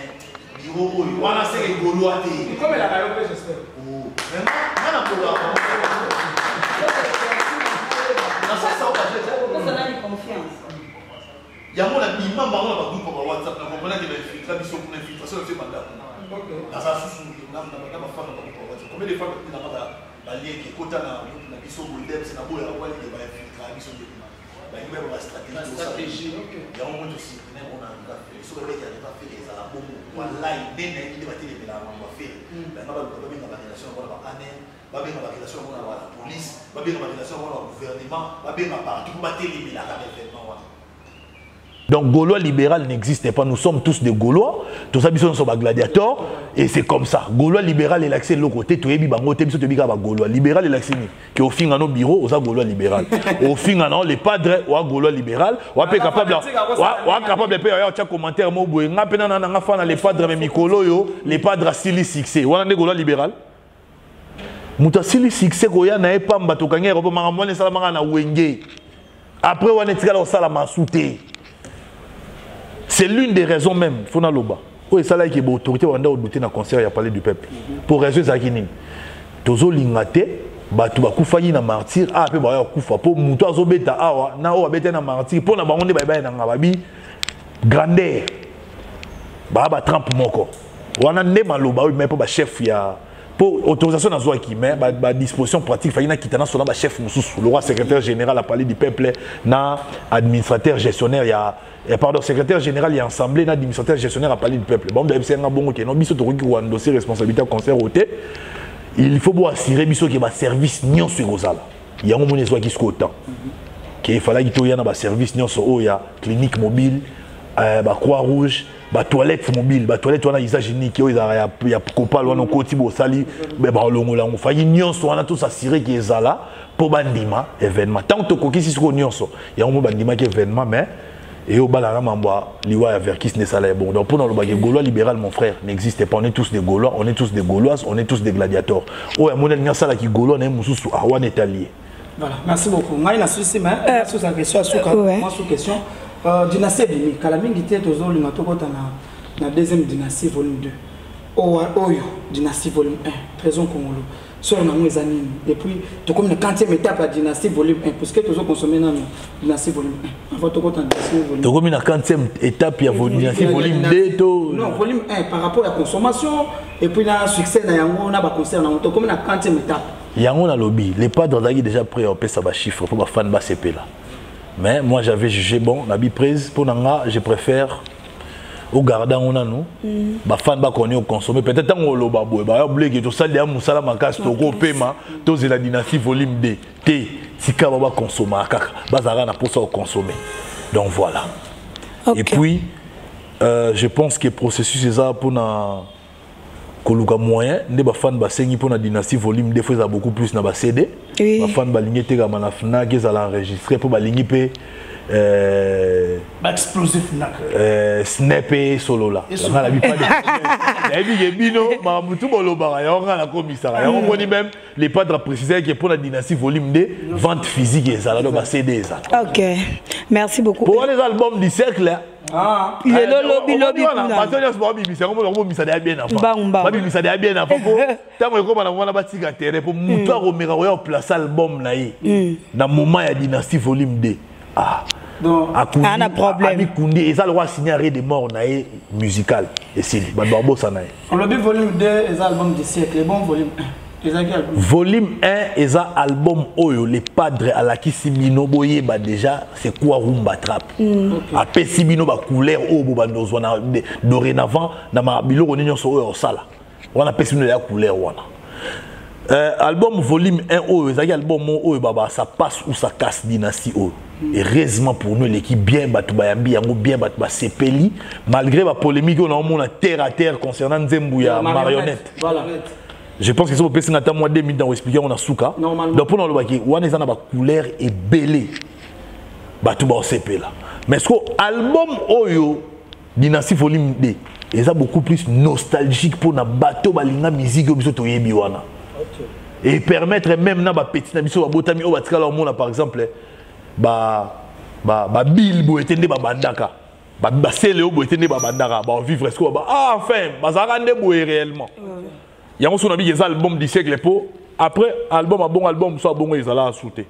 biro oyo wana se egolo a te ekomelaka yo mpe jesper vraiment ngana koloa yango na bima bango na bagroupe ba whatsapp na komponaki na biso kuna infiltration na banda naza susu na bafana bagroupe ba whatsapp. Combien de fois batinaka balieke ekota na biso bolems na boya walike bainfiltra biso nde balingi bayeba bastratégie yango mo tosirine mona soki ebeki yaleba fere ezala bongo walai nde nayebi nde batelemela mambo ya fere banga babenga barelation yango na baaner babenga barelation yango na bala police. Babenga barelation yango na bagouvernement babenga partout mpo batelemelaka na événement wana Donc Gaulois libéral n'existe pas. Nous sommes tous des Gaulois. Tous ça, nous sommes gladiateurs. Et c'est comme ça. Gaulois libéral et l'accès de l'autre côté. Tu es bango, tu es Gaulois libéral et l'accès qui au fin à nos bureaux, aux Gaulois libéral. Au fin à nos les padres ou Gaulois libéral. Ou après capable, ou capable de faire un commentaire mo boy. Na nga fa na les padres mais mikolo yo, les padres style succès. Wana ne Gaulois libéral? Muta style succès ko ya na epamba to kangé ko manga mwana sala manga na wenge. Après wana tika la sala masouté. C'est l'une des raisons même, Fona Loba. Oui, ça là qui est autorité, on a douté dans le concert, il a parlé du peuple. Pour qui n'est. Tozo lingate, batu bakufa yi na martyr, ah pe ba kufa po muto azobeta awa, na o abeta na martyr, po na bango nde ba na ngababi grandeur. Ba ba trempe moko. Wana nde maloba mais po ba chef ya pour autorisation na qui mais ba, ba disposition pratique faina kitana sona ba chef mususu le roi secrétaire général a parlé du peuple na administrateur gestionnaire ya et pardon secrétaire général ya assemblée na administrateur gestionnaire a parlé du peuple. Bon d'abord c'est un bon que non biso to ko wan dossier responsabilité concert oté il faut bo assurer biso que ba service nyonso ekozala yango moni ezwa kisko temps que il fallait to yana ba service nyonso oya clinique mobile euh, ba croix rouge batoilette mobile batoilette wana usage unique oyo ezalaka ya, ya kopal wana okoti bosali balongola yango faki nyonso wana tosasire ke ezala mpo bandima événement. Ntango tokokisi sikoyo nyonso yango mo bandimaki événement mais eyobalaka mambo ya liwa ya verkis nde esala ya bongo donc mpona olobaki gaulois libéral mon frère n'existe pas. On est tous des gaulois on est tous des gauloises on est tous des gladiateurs. Oyo amoneli nga asalaki gaulois na ye mosusu awana etalié Voilà, merci beaucoup. Moi, il a souci, mais sous sa question, sous moi sous question. Euh, dynastie ebimi kala mingi te tozolinga tokɔta na, na deuxième dynastie volume 2 oyo oyo dynastie volume 1 trésor congolo solo nango eza nini et puis tokomi na 40e étape ya dynastie volume 1 parce que tozoconsomme nano dynastie volume 1 avant volume tokomi na 40e étape ya dynastie volume 2 to non volume 1 par rapport à consommation. Et puis na succès na yango na baconcert nango tokomi na 40e étape. Yango nalobi les padres azalaki déjà prêt opesa bachiffre mpo bafani basepela mais moi j'avais jugé bon nabi prise mpo na nga je préfère ogarde yango nanu bafani bakoni oconsomme peut-être ntango oloba boye baya bleke tosali ya mosala makasi tokopema tozela dynastie volume 2 te tika ba bakonsomaka kaka. Bazalaka na mposa koconsomme donc voilà. Et puis euh, je pense que processus eza mpona koluka moyen. Nde bafani basengi mpona dynastie volume 2 fo eza beaucoup plus na bacd Oui. bafani balingi etekama na fnak ezala enregistré mpo balingi mpe euh, baexplosif nak. euh, snap esolola Esolola. nga nabi pas de nayebi ke bino makambo tu bolobaka yango nga nakomisaka yango moni même les padres précisé ke mpona dynastie volume 2 vente physique ezala do bacd ezala ok. Merci beaucoup. Po wana eza album du cercle lelo lobi lobi kuna bato nyonso babimisa yango mona kobimisa deya bien Mbangu, avant mbangu. babimisa deya bien avant po ntango ekóma na wana batika terrain po motu akomeka koya koplace album ye na moment ya dynastie volume 2 ah Ah, na problème. amikundi eza lokwa signé arrêt de mort na ye musical esili. Bato babosa na ye. Olobi volume 2 eza album du siècle. Bon volume 1 ezalaki volume 1 eza album oyo le padre alakisi bino boyeba déjà c'est quoi rumba trap? Apesi bino bacouleur oyo bobanda ozwa na dorénavant na ma- biloko nini nyonso oyo osala. Wana apesi bino ya couleur wana album volume 1 oyo ezalaki album oyo baba ça passe ou ça casse dynastie oyo heureusement pour nous eleki bien bato bayambi yango bien bato basepeli malgré bapolémique oyo naomona terre à terre concernant nzembu ya marionnette voilà. Je pense que soki opesi nga ata mwa 2 minutes na koexplike yango na suka donc mpona olobaki wana eza na bacouleur ebele bato baosepela mais ceque album oyo dynastie volume 2 eza beaucoup plus nostalgique mpona bato balinga musique oyo biso toyebi wana? Et permettre même na bapeti na biso babotami oyo batikala omona par exemple ba ba babile boye te nde babandaka Ba- basele oyo boye te nde babandaka bavivre ceque ba ah enfin bazalaka nde boye réellement. Yango so nabiki eza album du siècle mpo après album abongo album so abongo ezalaka su te.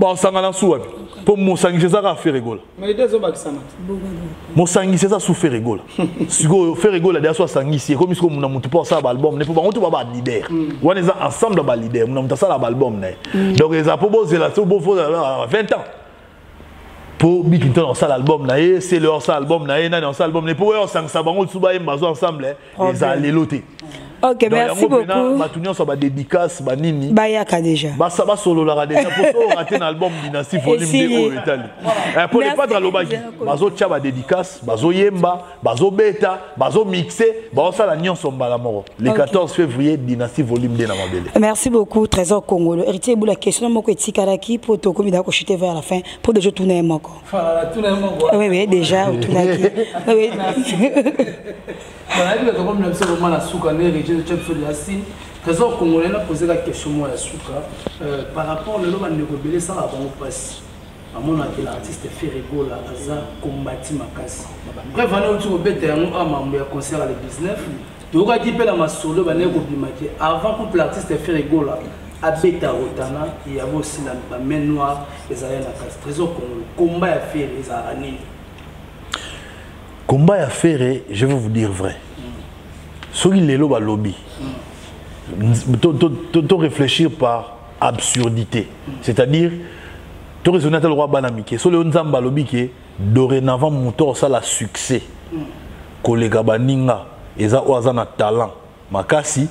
Basangana su wapi mpo mosangisi ezaka affaire egola mais ide ezobakisama te mosangisi eza su fere egola sikoyo fere egola deya so asangisi ekomi sikoyo muna motu mpo asala baalbum ne mpo bango to ba balider wana eza ensemble ya balider. Muna motu asala baalbum na ye donc eza mpo bozela so bofozala 20 ans mpo bikinton osala album na ye sele osala album na ye nani osala album na ye. Mpo oyo osangisa bango bayemba zo ensemble eza lelo te ok merci yango mpena beaucoup bato nyonso badédicace banini bayaka déjà. Basa basololaka deja mpo so orate na album dynastie volume Esili. 2 oyo etali Eh, mpo Merci. lepatre alobaki bazotya badédicace bazoyemba bazobeta bazomixe bazosala nyonso mbala moko le Ok. 14 février dynastie volume 2 na mabele merci beaucoup trésor congolo héritier ebula question moko etikalaki mpo tokomi daka kochute vers la fin deja otuna ye moko Voilà, tout le monde. oui oui déjà otunaki Oui, oui. de ya sine trésor congolais napose ka question ya suka Euh, par rapport lelo bandeko ebele esala bango mpasi bamonaki l'artiste feregola aza kombati makasi. Bref ane outi kobeta yango a mambo ya concert ya le 19 toyokaki mpe na masolo bandeki kobimaki avant couple artiste feregola abeta rotana yabo osila bamain noire ezalaki na kasi trésor congolais komba ya fere ezalaka nini combat ya fere je vais vous dire vrai. Soki lelo balobi to- réfléchir par absurdité. C'est-à-dire to raisonner ata lokwa bana mike so lelo nzambe alobi ke dorénavant moto osala succès. Koleka baninga eza oyo aza na talent. Makasi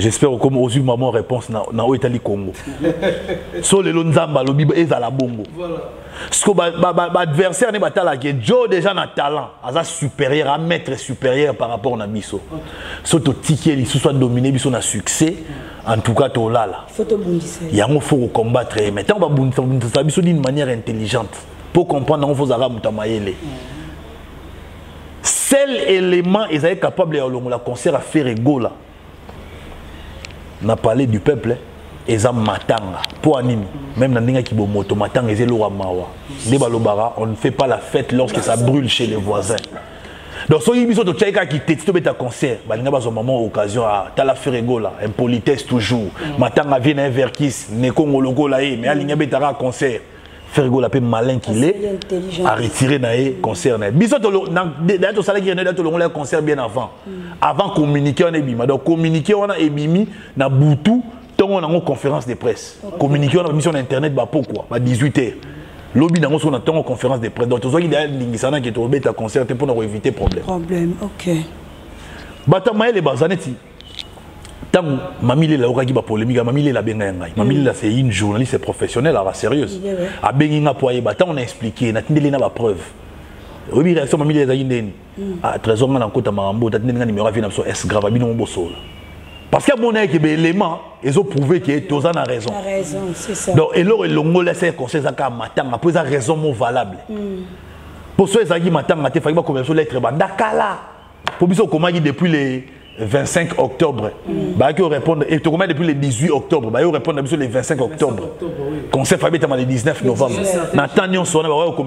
j'espère okoma ozwi mama réponse na na oyo etali congo. So lelo nzambe alobi ezala bongo. Siko baadversaire ne batalaka ke jo déjà na talent. Aza supérieur amaître supérieur par rapport na biso so totiki ye lisusu adomine biso na succès. En tout cas tolala yango faut kocombattre ye mais ntango babundisa biso d'une manière intelligente. Po comprendre yango fozalaka moto ya mayele seul élément ezali capable ya kolongola concert à faire egola na palais du peuple eza matanga. Mpo anini même na ndenge ya kibomoto matanga eza eloko ya mawa. Nde balobaka on ne fait pas la fête lorsque ça brûle chez les voisins. Donc soki biso totyaki kaka kiteti tobeta concert balinga bazwa mama occasion atala feregola impolitesse toujours. Matanga vie na ye verkis nekongo lokola ye mais alingi abetaka concert feregola mpe malin qu'il est aretire na ye concert na ye biso daya tosalaki rene daya tolongola ye concert bien avant. Avant communiqué wana ebima donc communiqué wana ebimi na butu ntongo nango conférence de presse. Communiqué wana bamiso na internet bapokwa ba 18 heures. Lobi nango soki na ntongo conférence de presse. Donc tozwaki daya ndingisanaki tobeta concert te mpona koéviter problème. Problème ok. Bato mayele baza neti ntango mami lela okaki bapolémique mami lela abenga ya ngai mami lela c'est une journaliste professionnelle ara sérieuse. Abengi nga po ayeba. Ntango na expliqué natindeli na bapreuve oyebi réaction mami lela ezalaki ndeni trésor nga na nkota makambo tatindeli nga numéro avi na biso es grave? Abino mobosola parce que amona yeke baélément ezoprouve ke toza na raison. Donc eloko elongola ese conseil eza kaka matanga mpo eza raison mo valable. Mpo so ezalaki matanga te faki bakomela biso lettre bandakala mpo biso okomaki depuis les 25 octobre. Bayaki orépondre et tokomaki depuis le 18 octobre bayaki orépondre biso le 25 octobre. conseil betama le 19 novembre.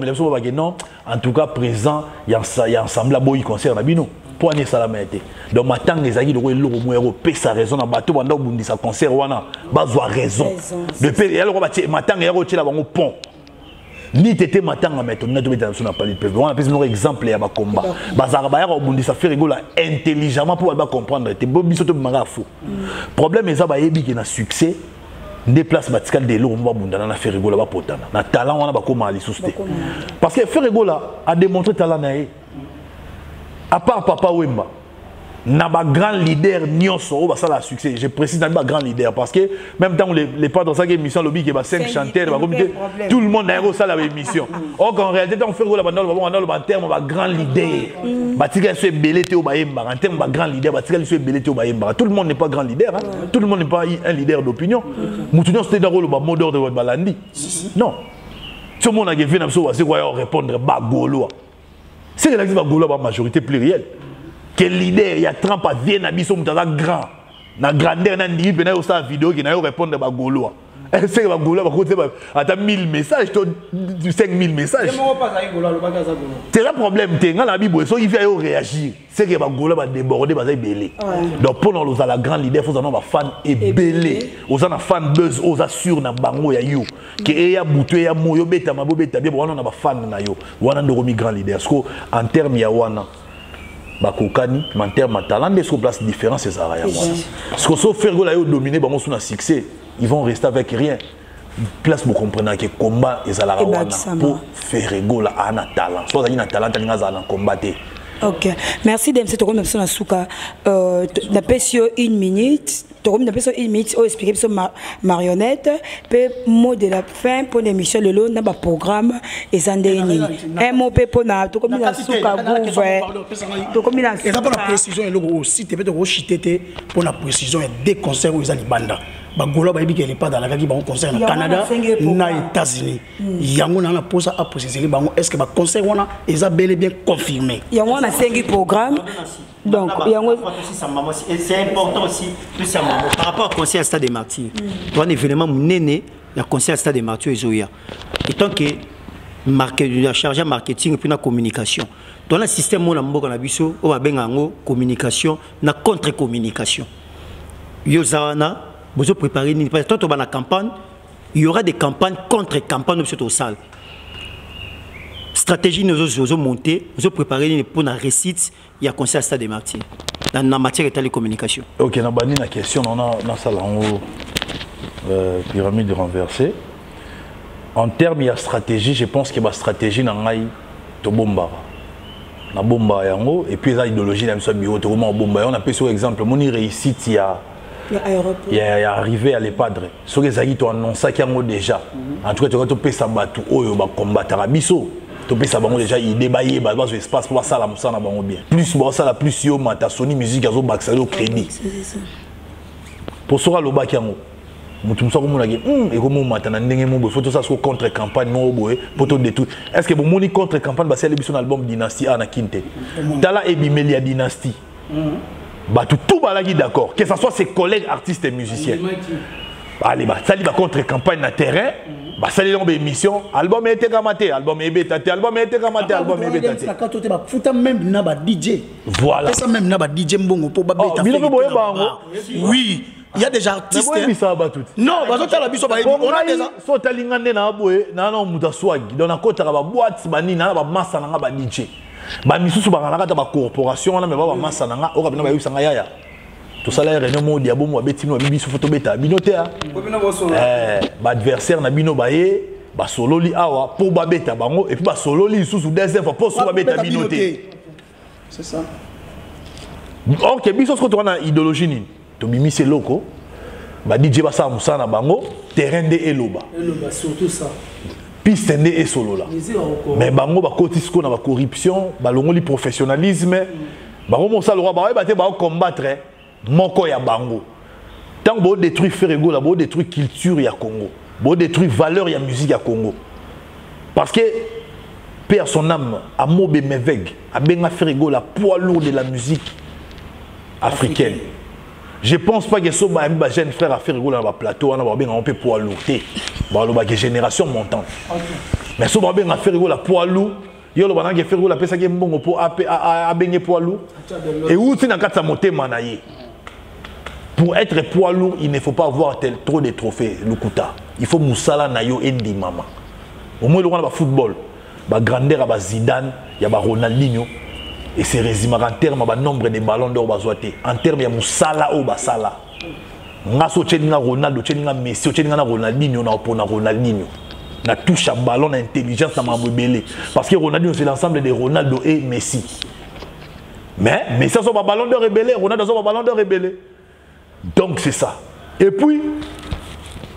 biso babaki non. En tout cas présent ya ensemble aboyi concert na bino mpo wana esalama ye te donc matanga ezalaki loko eloko moko ekopesa raison na bato banda kobundisa concert wana. Bazwa raison. Depuis eloko matanga eyaki otyela bango pont ni tete matanga me toninga tobetela biso na pali peuple. Wana pesi moko exemple ya bakomba. Bazalaka bayaka kobundisa fe rigola intelligemment mpo bali bacomprendre te bo biso tobimaka ya faux problème eza bayebi ke na succès nde place batikali de eloko mo babundana na ferigola bapotana. Na talent wana bakomaka lisusu te. Parce que ferigola adémontre talent na ye. À part papa wemba na bagrand leader nyonso oyo basala succès je précise na bagrand leader parce que même temps les, les padres osaki émission alobi ke ba 5 chanteurs bakomi te tout le monde nayaki osala baémission or qu'en réalité ntango fergola bandalo babongo bandalo banterme bagrand leader batikali so ebele te oyo bayembaka en terme bagrand leader batikali so ebele te oyo bayembaka tout le monde n'est pas grand leader hein? tout le monde n'est pas un leader d'opinion nyonso te ndako oloba mot d'ordre balandi non so omonaka evi na biso wasi koya répondre bagoloa c'est relaki bagoloa bamajorité plurielle ke leader? Ya trump avie na biso moto aza grand. Na grandeur na ndimi mpena yo osala video ke na yo répondre bagoloa seke bagoloa bakoti ata 1000 message to 5000 message teza problème te ngai na biboye soki vi ayo réagir. Seke bagoloa badéborde baza ebele donc mpona ozala grand leader fo ozala na bafan ebele oza na fan buzz oza sur na bango ya yo. Ke eya butu eya mo yo betama bobeta bien wana na bafan na yo. Wana okomi grand leader en terme ya wana bakokani ya talent nde soki place différence ezalaka ya wana parceke so fergola yo domine bango so na succès ils vont rester avec rien. Place bokomprenaka ke combat ezalaka wana mpo feregola aa na talent. So azalaki na talent talinga azala na combat te ok. Merci demse tokomi na biso na suka napesi yo une minute tokomi na biso une minute oyo explike biso marionnette. Mpe mot de la fin mpona émission lelo na baprogramme eza ndenge nini un mot mpe mpona tokomi na suka gouve tokomi na eza mpona précision eloko aussi te mpe tokoshite te mpona précision ya deux concert oyo eza libanda bagolo bayebi ke lepada alakaki bango concert na canada na états-unis yango na na mposa apréciseli bango. Est ce que baconcert wana eza bel bien confirmé? Yango wana asengi programme. Donc yango c'est important aussi plus ça par rapport au concert à stade des martyrs mm. un événement monene ya concert à stade des martyrs ezoya. Etant que ya charge ya marketing mpe na communication. Donc na système oyo na mboka na biso oyo babenga yango communication na contre communication yo wana bozo préparer nini parce que na campagne il y aura des campagnes contre campagne biso tosala stratégie nous ozo monter ozo préparer nini pour na réussite ya concert stade des martyrs na, na matière etali communication ok na na question nona nasala yango euh, pyramide renversée. En terme ya stratégie je pense que bastratégie na ngai tobombaka nabombaka yango et puis eza idéologie na biso ya biro tokoma kobomba yango napesi o exemple moni réussite ya ya, ya arrivé à lepadre. Soki ezalaki toannonsaki yango déjà. En tout cas tokoki topesa bato oyo bakombataka biso topesa bango déjà idée bayeba bazwa espace mpo basala mosala na bango bien. Plus basala plus yo mata soni musique azobakisa yo crédit. Mpo soki alobaki yango motu mosu akomonaki ekomomata na ndenge mo boye fo tosala soko contre campagne moko boye mpo todétruire est ce que bomoni contre campagne basali biso na album dynastie a na kini te tala ebimeli ya dynastie bato tout balaki d'accord que ce soit ses collègues artistes et musiciens allez basali bacontre campagne na terrain basali yango baémission album etekama te album te album etekama te album ebeta te nakato te bafuta même na badj voilà pesa même na badj mbongo yango oui il y a des artistes non bazotala biso bayebi on a so na na banini naa na bamasa na nga badj bamisusu bakanga ata bacorporation wana me ba bamasa na nga oyo kabina bayebisa nga yaya. Tosala réunion modi ya bomo babeti bino babi biso fo tobeta bino te baadversaire na bino baye basololi awa mpo babeta bango epuis basololi lisusu deuxième fois mpo so babeta bino te. c'est ça. Ok biso soko toka na idéologie nini tobimisi eloko badj basala mosala na bango terrain nde eloba. Eloba surtout ça piste nde esolola. Musique encore. mais bango bakoti sikoyo na bacorruption balongoli professionnalisme. Bango mosala lokwa bayeba te baocombattre moko ya bango. Ntango boodétruire feregola boodétruire culture ya congo boodétruire valeur ya musique ya congo. Parce que paix à son âme amobe meveg abenga feregola poids lourd de la musique africaine je pense pas que so bayambi bajeune frère affaire egola na baplateau wana babengango mpe poids lourd te balobaki génération montante. Mais so babenga affaire egola poids lourd yo oloba naki affaire egola apesaki mbongo mpo ape- a- a- poids lourd euti na kati ya motema na ye pour être poids lourd il ne faut pas avoir tel, trop de trophées lukuta. Il faut mosala na yo endimama omoi eloko na bafootball bagrandeur ya bazidane ya baronaldinho et se résumaka en terme ya banombre de ballon d'or te en terme ya mosala oyo basala nga so otyeninga ronaldo messi na ronaldinho na ronaldinho. Na touche ya ballon na intelligence na ebele parce que ronaldinho c'est l'ensemble de ronaldo et messi. Mais messi azwa baballon d'or ebele ronaldo azwa baballon d'or ebele donc c'est ça. Et puis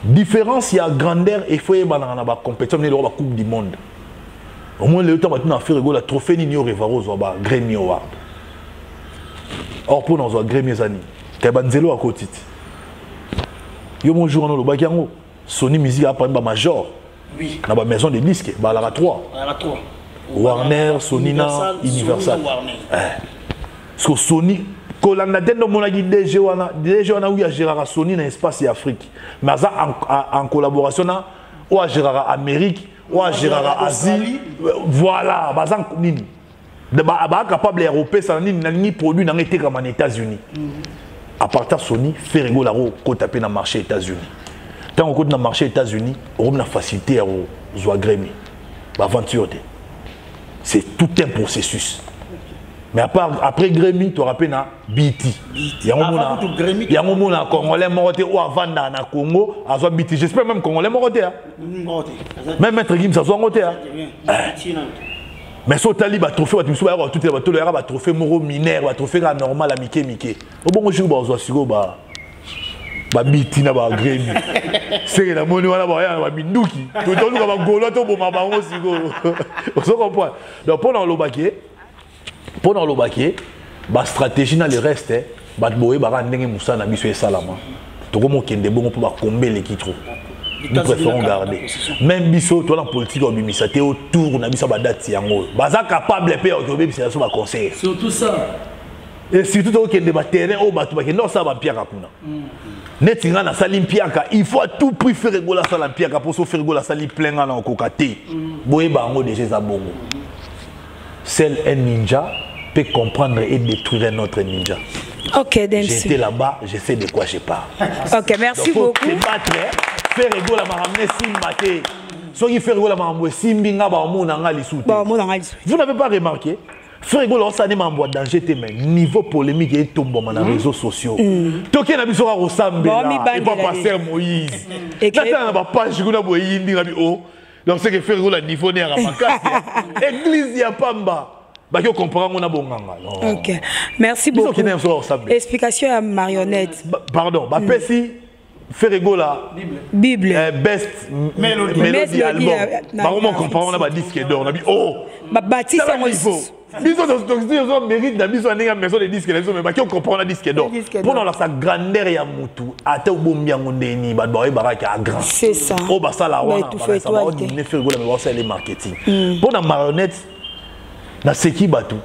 différence ya grandeur efo eyebanaka na bacompétition mingi eloko bacoupe du monde au moins lelo ntango batina affaire egola trophée nini yo revaro ozwa bagrammy award. Or mpo na ozwa grammy eza nini kaya banzelo akoti ti yo mo jour wana olobaki yango sony musique apami bamajor oui. Na bamaison de disque balaka 3 ala toi warner sony na universal parce que sony kolanda te nde omonaki dg wana dg wana oyo agéraka sony na espace ya afrique. Mais aza en collaboration na oyo agéraka amérique oyo agéraka asie voilà baza nini. Baa capable ya kopesa nini nalingi produit nanga etekama na états-unis. À partir sony ferego yango okota mpe na marché états-unis. Ntango okoti na marché états-unis okomi na facilité ya kozwa grémi baaventure te c'est tout un processus mais à part, après grémi tu rappelle na biti yango mona yango mona congolais moko te oyo avandaka na congo azwa biti j'espère même congolais moko te hein. même maître gims azwa yango te hein. mais so otali batrophée bato misu bayaka batutela batolo yaka batrophée moko minere batrophée kaka normal ya mike mike obongo sikoyo bazwa sikoyo ba babiti na bagrémi seke namoni wana baya na baminduki toluka bagolo toboma bango sikoyo ozo comprendre donc mpo na olobaki ye mpo na olobaki ye bastratégie na le reste bato boyebaka ndenge mosala na biso esalama. Tokomokende bongo mpo bakombe eleki trop. Nous préférons garder. même biso toza na politique ya kobimisa te autour na biso ya badati yango. Oyo baza capable mpe ya kobebisa biso baconseil surtout ça. Et surtout tokokende baterrain oyo bato bakende osala bampiaka kuna. Neti nga nasali mpiaka il faut à tout prix faire egola asala mpiaka mpo so faire egola asali plein nga na okoka te boyeba yango déjà eza bongo. Seul un ninja peut comprendre et détruire un autre ninja. Ok, j'étais là-bas je sais de quoi je parle. Ok, merci Donc, faut beaucoup. battre, hein. faire egola makambo esimba te soki faire egola makambo esimbi nga baomona nga lisu te vous n'avez pas remarqué? Faire egola osani makambo ya danger te mais niveau polémique etombama na réseaux sociaux. Toke na kaka kosambela Baomibandela epa te. paster moïse. Écrit- natala na bapage kuna boye yindi nga bi o donc seke faire egola niveau ne yaka makasi église ya pamba baki non Ok, merci beaucoup. Explication à marionnette. pardon bapesi faire egola Bible. euh, best Mélodie. mélodie Mélodie, album euh, na- bango na- mokomprendre na badisque d'or na bi oh Baptiste Tala niveau. biso tozo mérite na biso ndenge maison de disque na biso me baki okomprendre na disque d'or Disque mpo na d'or. olakisa grandeur ya mutu ata obombi yango ndeni bato baoyebakaki a grand C'est ça. oyo basala wana Baétouffe étoile te. baodimine fergola me baosala le marketing mpo na marionnette naseki bato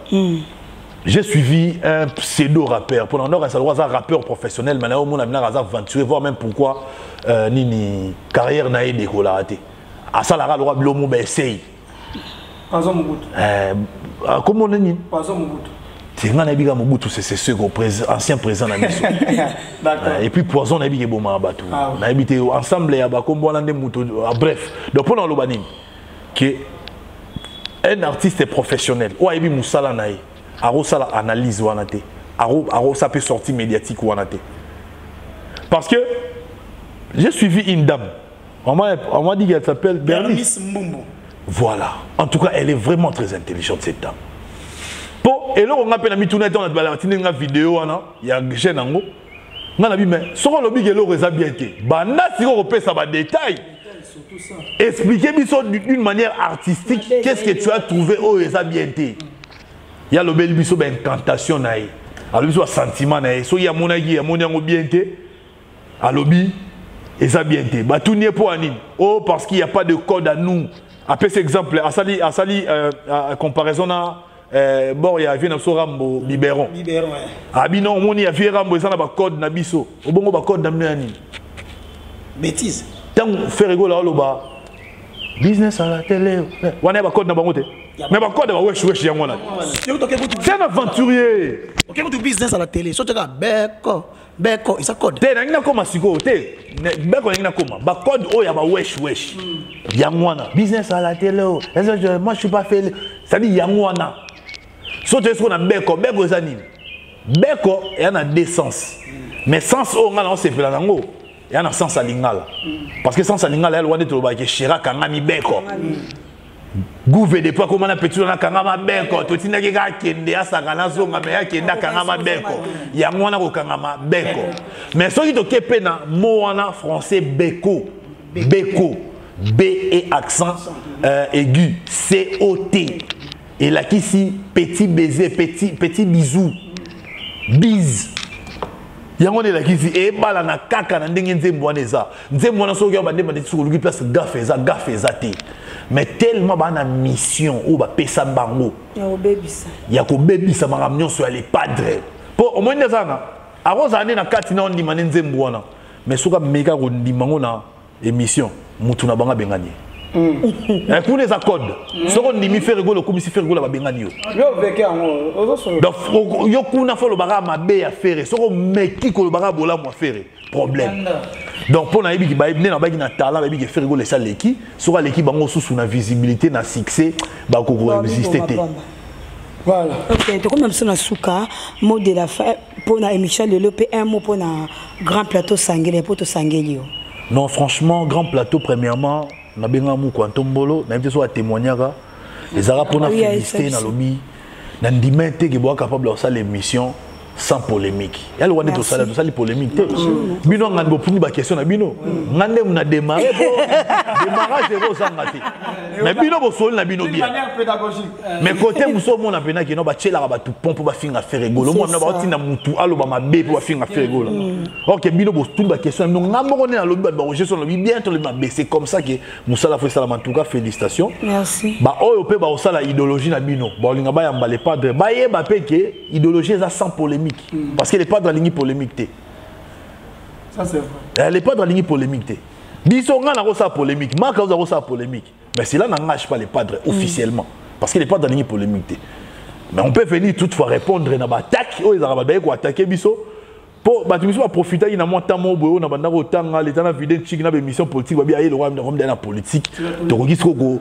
j'ai suivi un pseudo rappeur mpona ndako asalo aza rappeur professionnel mai naomona binaka aza venturé voir même pourquoi euh, nini carrière na ye edekolaka te asalaka lokwa bilomo baesei akomo nini tenga nayebi kaka mobutu. Euh, ah, Sese seko ancien président na biso euh, et puis poison nayebi kebomaka bato nayebi te ensemble ya bakombo wana nde moto euh, bref. Donc mpona oloba nini ke un artiste professionnel o ayebi musala na ye akosala analyse wana te Ako- akosa mpe sortie médiatique wana te parce que j'ai suivi une dame on m'a dit qu'elle s'appelle Bernice Mbumbu. voilà. En tout cas, elle est vraiment très intelligente, cette dame. Pour, et là, on a peine mis tout net, on a balatine une vidéo, il y a un jeune ango. On a dit, mais, ce qu'on a dit, c'est que bien été. Bah, là, si on repère ça, va détail. Expliquez biso d'une manière artistique, qu'est-ce que tu as trouvé au ça bien été. Il y a le bel biso, ben, incantation, naï. Alors, biso, sentiment, naï. So, il y a mon agui, il y a mon yango bien été. alobi eza bien te batuni ye mpo ya nini? O parce qu'il n'y a pas de code à nous apesi exemple asali asali euh, euh, comparaison na euh, bord ya vie na biso rambo biberon Biberon, ouais. abi non omoni ya vie rambo eza na bacode na biso obongo bacode na bino ya nini? Bêtise. Ntango ferigola oloba business à la télé. Eh, wana ya bacode na bango te? Mais bacode ya baweshwesh yango wana c'est un aventurier. Toke kutu business à la télé. So toka beko. Beko, isa code. te nangi nakóma sikoyo te beko nangi nakóma bacode oyo ya baweshwesh yango wana. Business à la télé o. Moi je suis pas fait cestadire yango wana. So toye siko na beko beko eza nini? Beko eya na deux sens. Mais sens oyo ngai naosepela nango eya na sens ya lingala parce que sens ya lingala ya lwande tolobaki shira kangami beko. Guve depuis akóma na petit wana akangama beko. Totindaki kaka akende asaka nazonga me akende akangama beko. Yango wana kokangama beko. Mais soki toke mpe na mo wana français beko. Beko. B et accent euh, aigu. C-o-t elakisi petit baiser petit, petit bisou. Bise yango nde elakisi ebalana kaka na ndenge nzembo wana eza. Nzembo wana soki bande bande soki oluki place gafe eza gafe eza te. Mais tellement baa na mission oyo bapesa bango. Ya kobebisa. Makambo nyonso ya lepadre mpo omoni nde aza na akozala nde na kati na ondima nde nzembo wana. Mais soki ameka kondima ngo na émission mutu na bango abengani. ye kuna eza code soki ondimi ferigolo okumisi ferigolo babengani yo. Donc yo kuna fo olobaka mabe ya fere. Soki omeki kolobaka bolamu ya fere. Problème. Donc mpo nayebiki nde nabaki na talent bayebiki fere kolesa leki soki aleki bango susu na visibilité na succès bakokoexiste te voilà. Ok tokomi na biso na suka mot de la fin mpo na émission lelo mpe un mot mpo na grand plateau sangeli mpo tosangeli yo non franchement grand plateau premièrement nabenga muku antombolo nayebi te so atémoignaka ezalaka mpona félicité biso. nalobi nandima ete ke boa capable ya kosala émission sans polémique. Ya lokwa nde Merci. tosala tosali polémique te. Bino ngandi bopungi baquestion na bino. Nga nde muna démarre po démarrage eko osanga te. Mais bino bosoli na bino d'une bien. mais côté mosusu omona mpena keno batielaka bato pon mpo bafinga fere egolo omona ça. baotinda mutu aloba mabe mpo bafinga fere egola ok bino botuni baquestion na bino nga moko nde nalobi bato barogeso nalobi bien tolobi mabe. C'est comme ça ke mosala fo esalama en tout cas félicitations. Merci. Baoyo mpe baosala idéologie na bino. Baolinga bayamba le padre. Bayeba mpe ke idéologie eza sans polémique parce que le padre alingi polémique te ça c'est vrai. Le padre alingi polémique te biso nga nakosala polémique. Oza kosala polémique. Mais cela n'engage pas le padre officiellement. Parce que le padre alingi polémique te mais on peut venir toutefois répondre na bandako otanga leta na vide ntiki na baémission politique aye na politique. Tokoki siko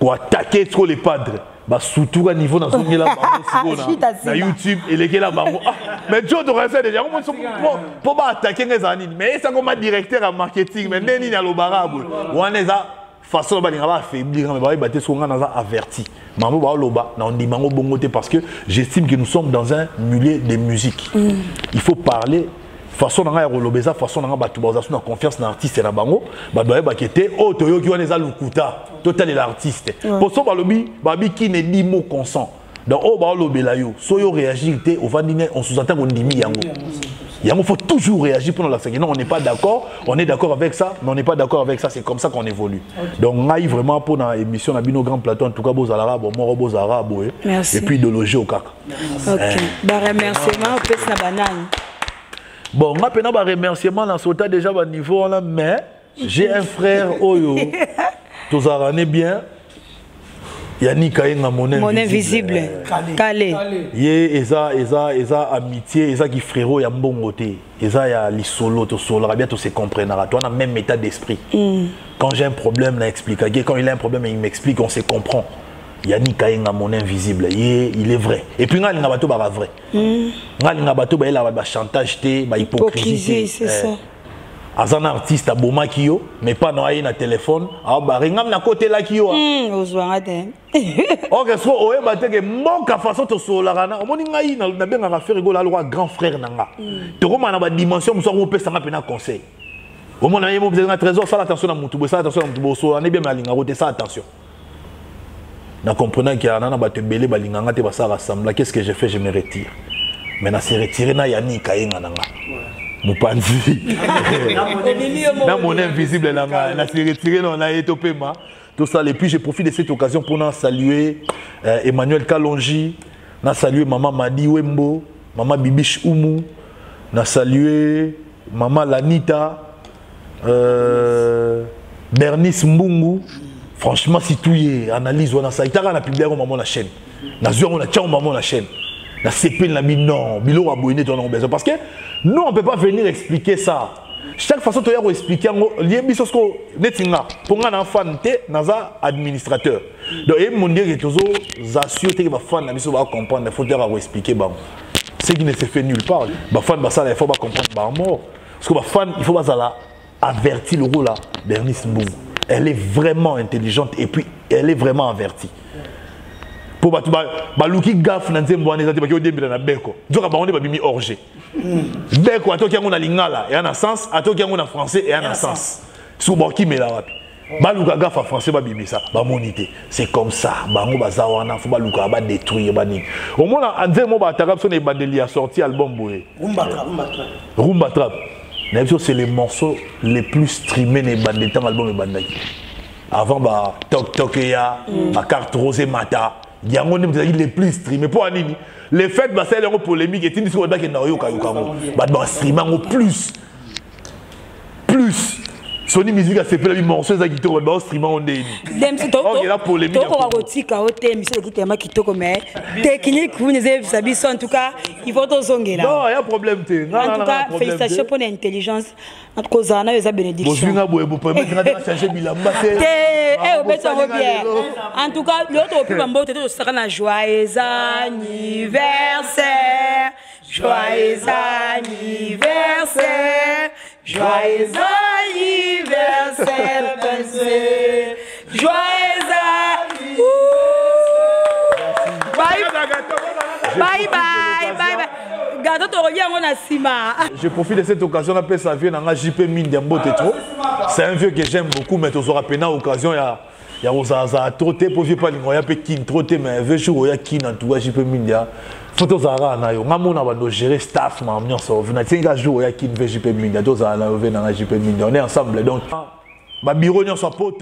koattake siko le padre basutuka niveau nazongela bango sikoyo na- youtube elekela bango Ah, mais jo tokasa deja yango mpo baattake nga ezala nini mais esango ma directeur ya marketing. Mais nde nini alobaka boye wana eza façon balinga baaffaiblir mais bayeba te soko nga naza averti. Mambo baoloba na ondima yango bongo te parce que j'estime que nous sommes dans un milieu de musique il faut parler façon na ngai ya koloba eza façon na ngai bato baza so na confiance na artiste na bango bato bayebaki te oyo toyoki wana eza lokuta totalela artiste mpo so balobi babi kine di mot consent donc oyo baolobela yo so yo réagir te ovandi ne on sous-entend kondimi yango Il faut toujours réagir pour nous la Non, on n'est pas d'accord, on est d'accord avec ça, mais on n'est pas d'accord avec ça. C'est comme ça qu'on évolue. Donc, on a vraiment pour une émission, on a nos grands plateaux, en tout cas, beaux arabes, moi, beaux arabes, Merci. et puis de loger au cac. Ok. Bah, remerciement, on peut se banane. Bon, on a un remerciement dans ce déjà au niveau là, mais j'ai un frère, Oyo, tous arabes bien. Yannick Kayenga mon invisible. Mon invisible. Calé. Ye eza eza eza amitié eza qui frérot ya mbongo te. Eza ya lisolo to solo bien to se comprendra. Toi on a même état d'esprit. Mm. Quand j'ai un problème na explique quand il a un problème il m'explique on se comprend. Yannick Kayenga mon invisible. Il est vrai. Et puis ngali nga bato ba vrai. Mm. Ngali nga bato ba ela ba chantage te, ba hypocrisie. c'est ça. aza na artiste abomaki yo mais pas na ye na telefone aobare ngam nakotelaki yo ozwanga te ok so oyeba teke mboka façon tosololaka na omoni ngai nabengaka frère egola alokwa grand frère na nga tokóma na badimension mosu yango opesanga mpena conseil omona ye mopesenga trésor sala attention na mutu boye sala attention na mutu boye osolola nde bien alingako te sala attention na comprenaki ana na bato ebele balinganga te basala rassembla qu'est ce que j'ai fait? Je me retire. Mais na se retire na yani kayenga na nga mopanzi na mon invisible. na nga na se retire na na ye topema tosala et puis je profite de cette occasion pour saluer euh, emmanuel kalongi na saluer mama madi wembo mama bibish umu na saluer mama lanita euh, bernice mbungu franchement si tu ye analyse wana sa itaka na publie yango mamo na chaîne. Nazwi yango na tia yango mamo na chaîne. Na sepeli na bino biloko ya boye nde tona besoin. Parce que nous on peut pas venir expliquer ça. Chaque façon toya koexplike yango lie biso soko neti nga mpo nga na fan te administrateur. Donc eyebi mondire tozozasure teke bafan na biso bacomprendre faut toyaka koexplike bango ce qui ne se fait nulle part. Bafan basala il faut bacomprendre bamort parce que bafan il faut bazala averti le rôle là bernice mbungu elle est vraiment intelligente et puis elle est vraiment avertie bato na nzembo wana na beko nzoka orge beko atoki yango na lingala eya na sens atoki yango na français eya na sens soki bakimela wapi baluka gafe ya français babimisa bamoni te c'est comme ça bango baza wana fo balukaka badétruire banini omona nzembo baataka biso na ebandeli ya sorti album boye rumba trap na biso c'est les morceaux les plus streamés na ebandeli ntango album ebandaki avant batoktok eya bacarte rose mata yango nde ezalaki le plus streamé mpo anini le fait basali yango polémique etindi soki bakenda koyokayoka yango bato bastreame yango plus plus soni musique asepelami morceau eza kitoko me baostrima o ndeniokela polémiqokoka kotika otembisa ekitema kitoko me technique wini ezeyebisa biso en tout cas ivo tozongela non ya problème te félicitation mpo na intelligence kozala nayo eza bénédictionbosinga boye bopermetrengaachange bilamba te obetango bien en tout cas lelo tokopiba mbo tete tosaka na joyeux anniversaire. Joyeux anniversaire. Joyeux anniversaire pensé joyeux bye bye bye bye gato tokoki yango na nsima je profite de cette occasion napesa vieux nanga jp minde ya mbote tro c'est un vieux que j'aime beaucoup mais tozwaka pena occasion ya ya kozalazala tro te mpo vie mpo alinga oya mpe kine tro te mais vieux jour oya kine en tout cas jp ya fo tozala kaka na yo nga mona bando gérer staff maam nyonso ovi na tienga jour oya kine ve jp minde ya tozala na yo ve nanga jp minde on est ensemble donc. Babiro nyonso apoto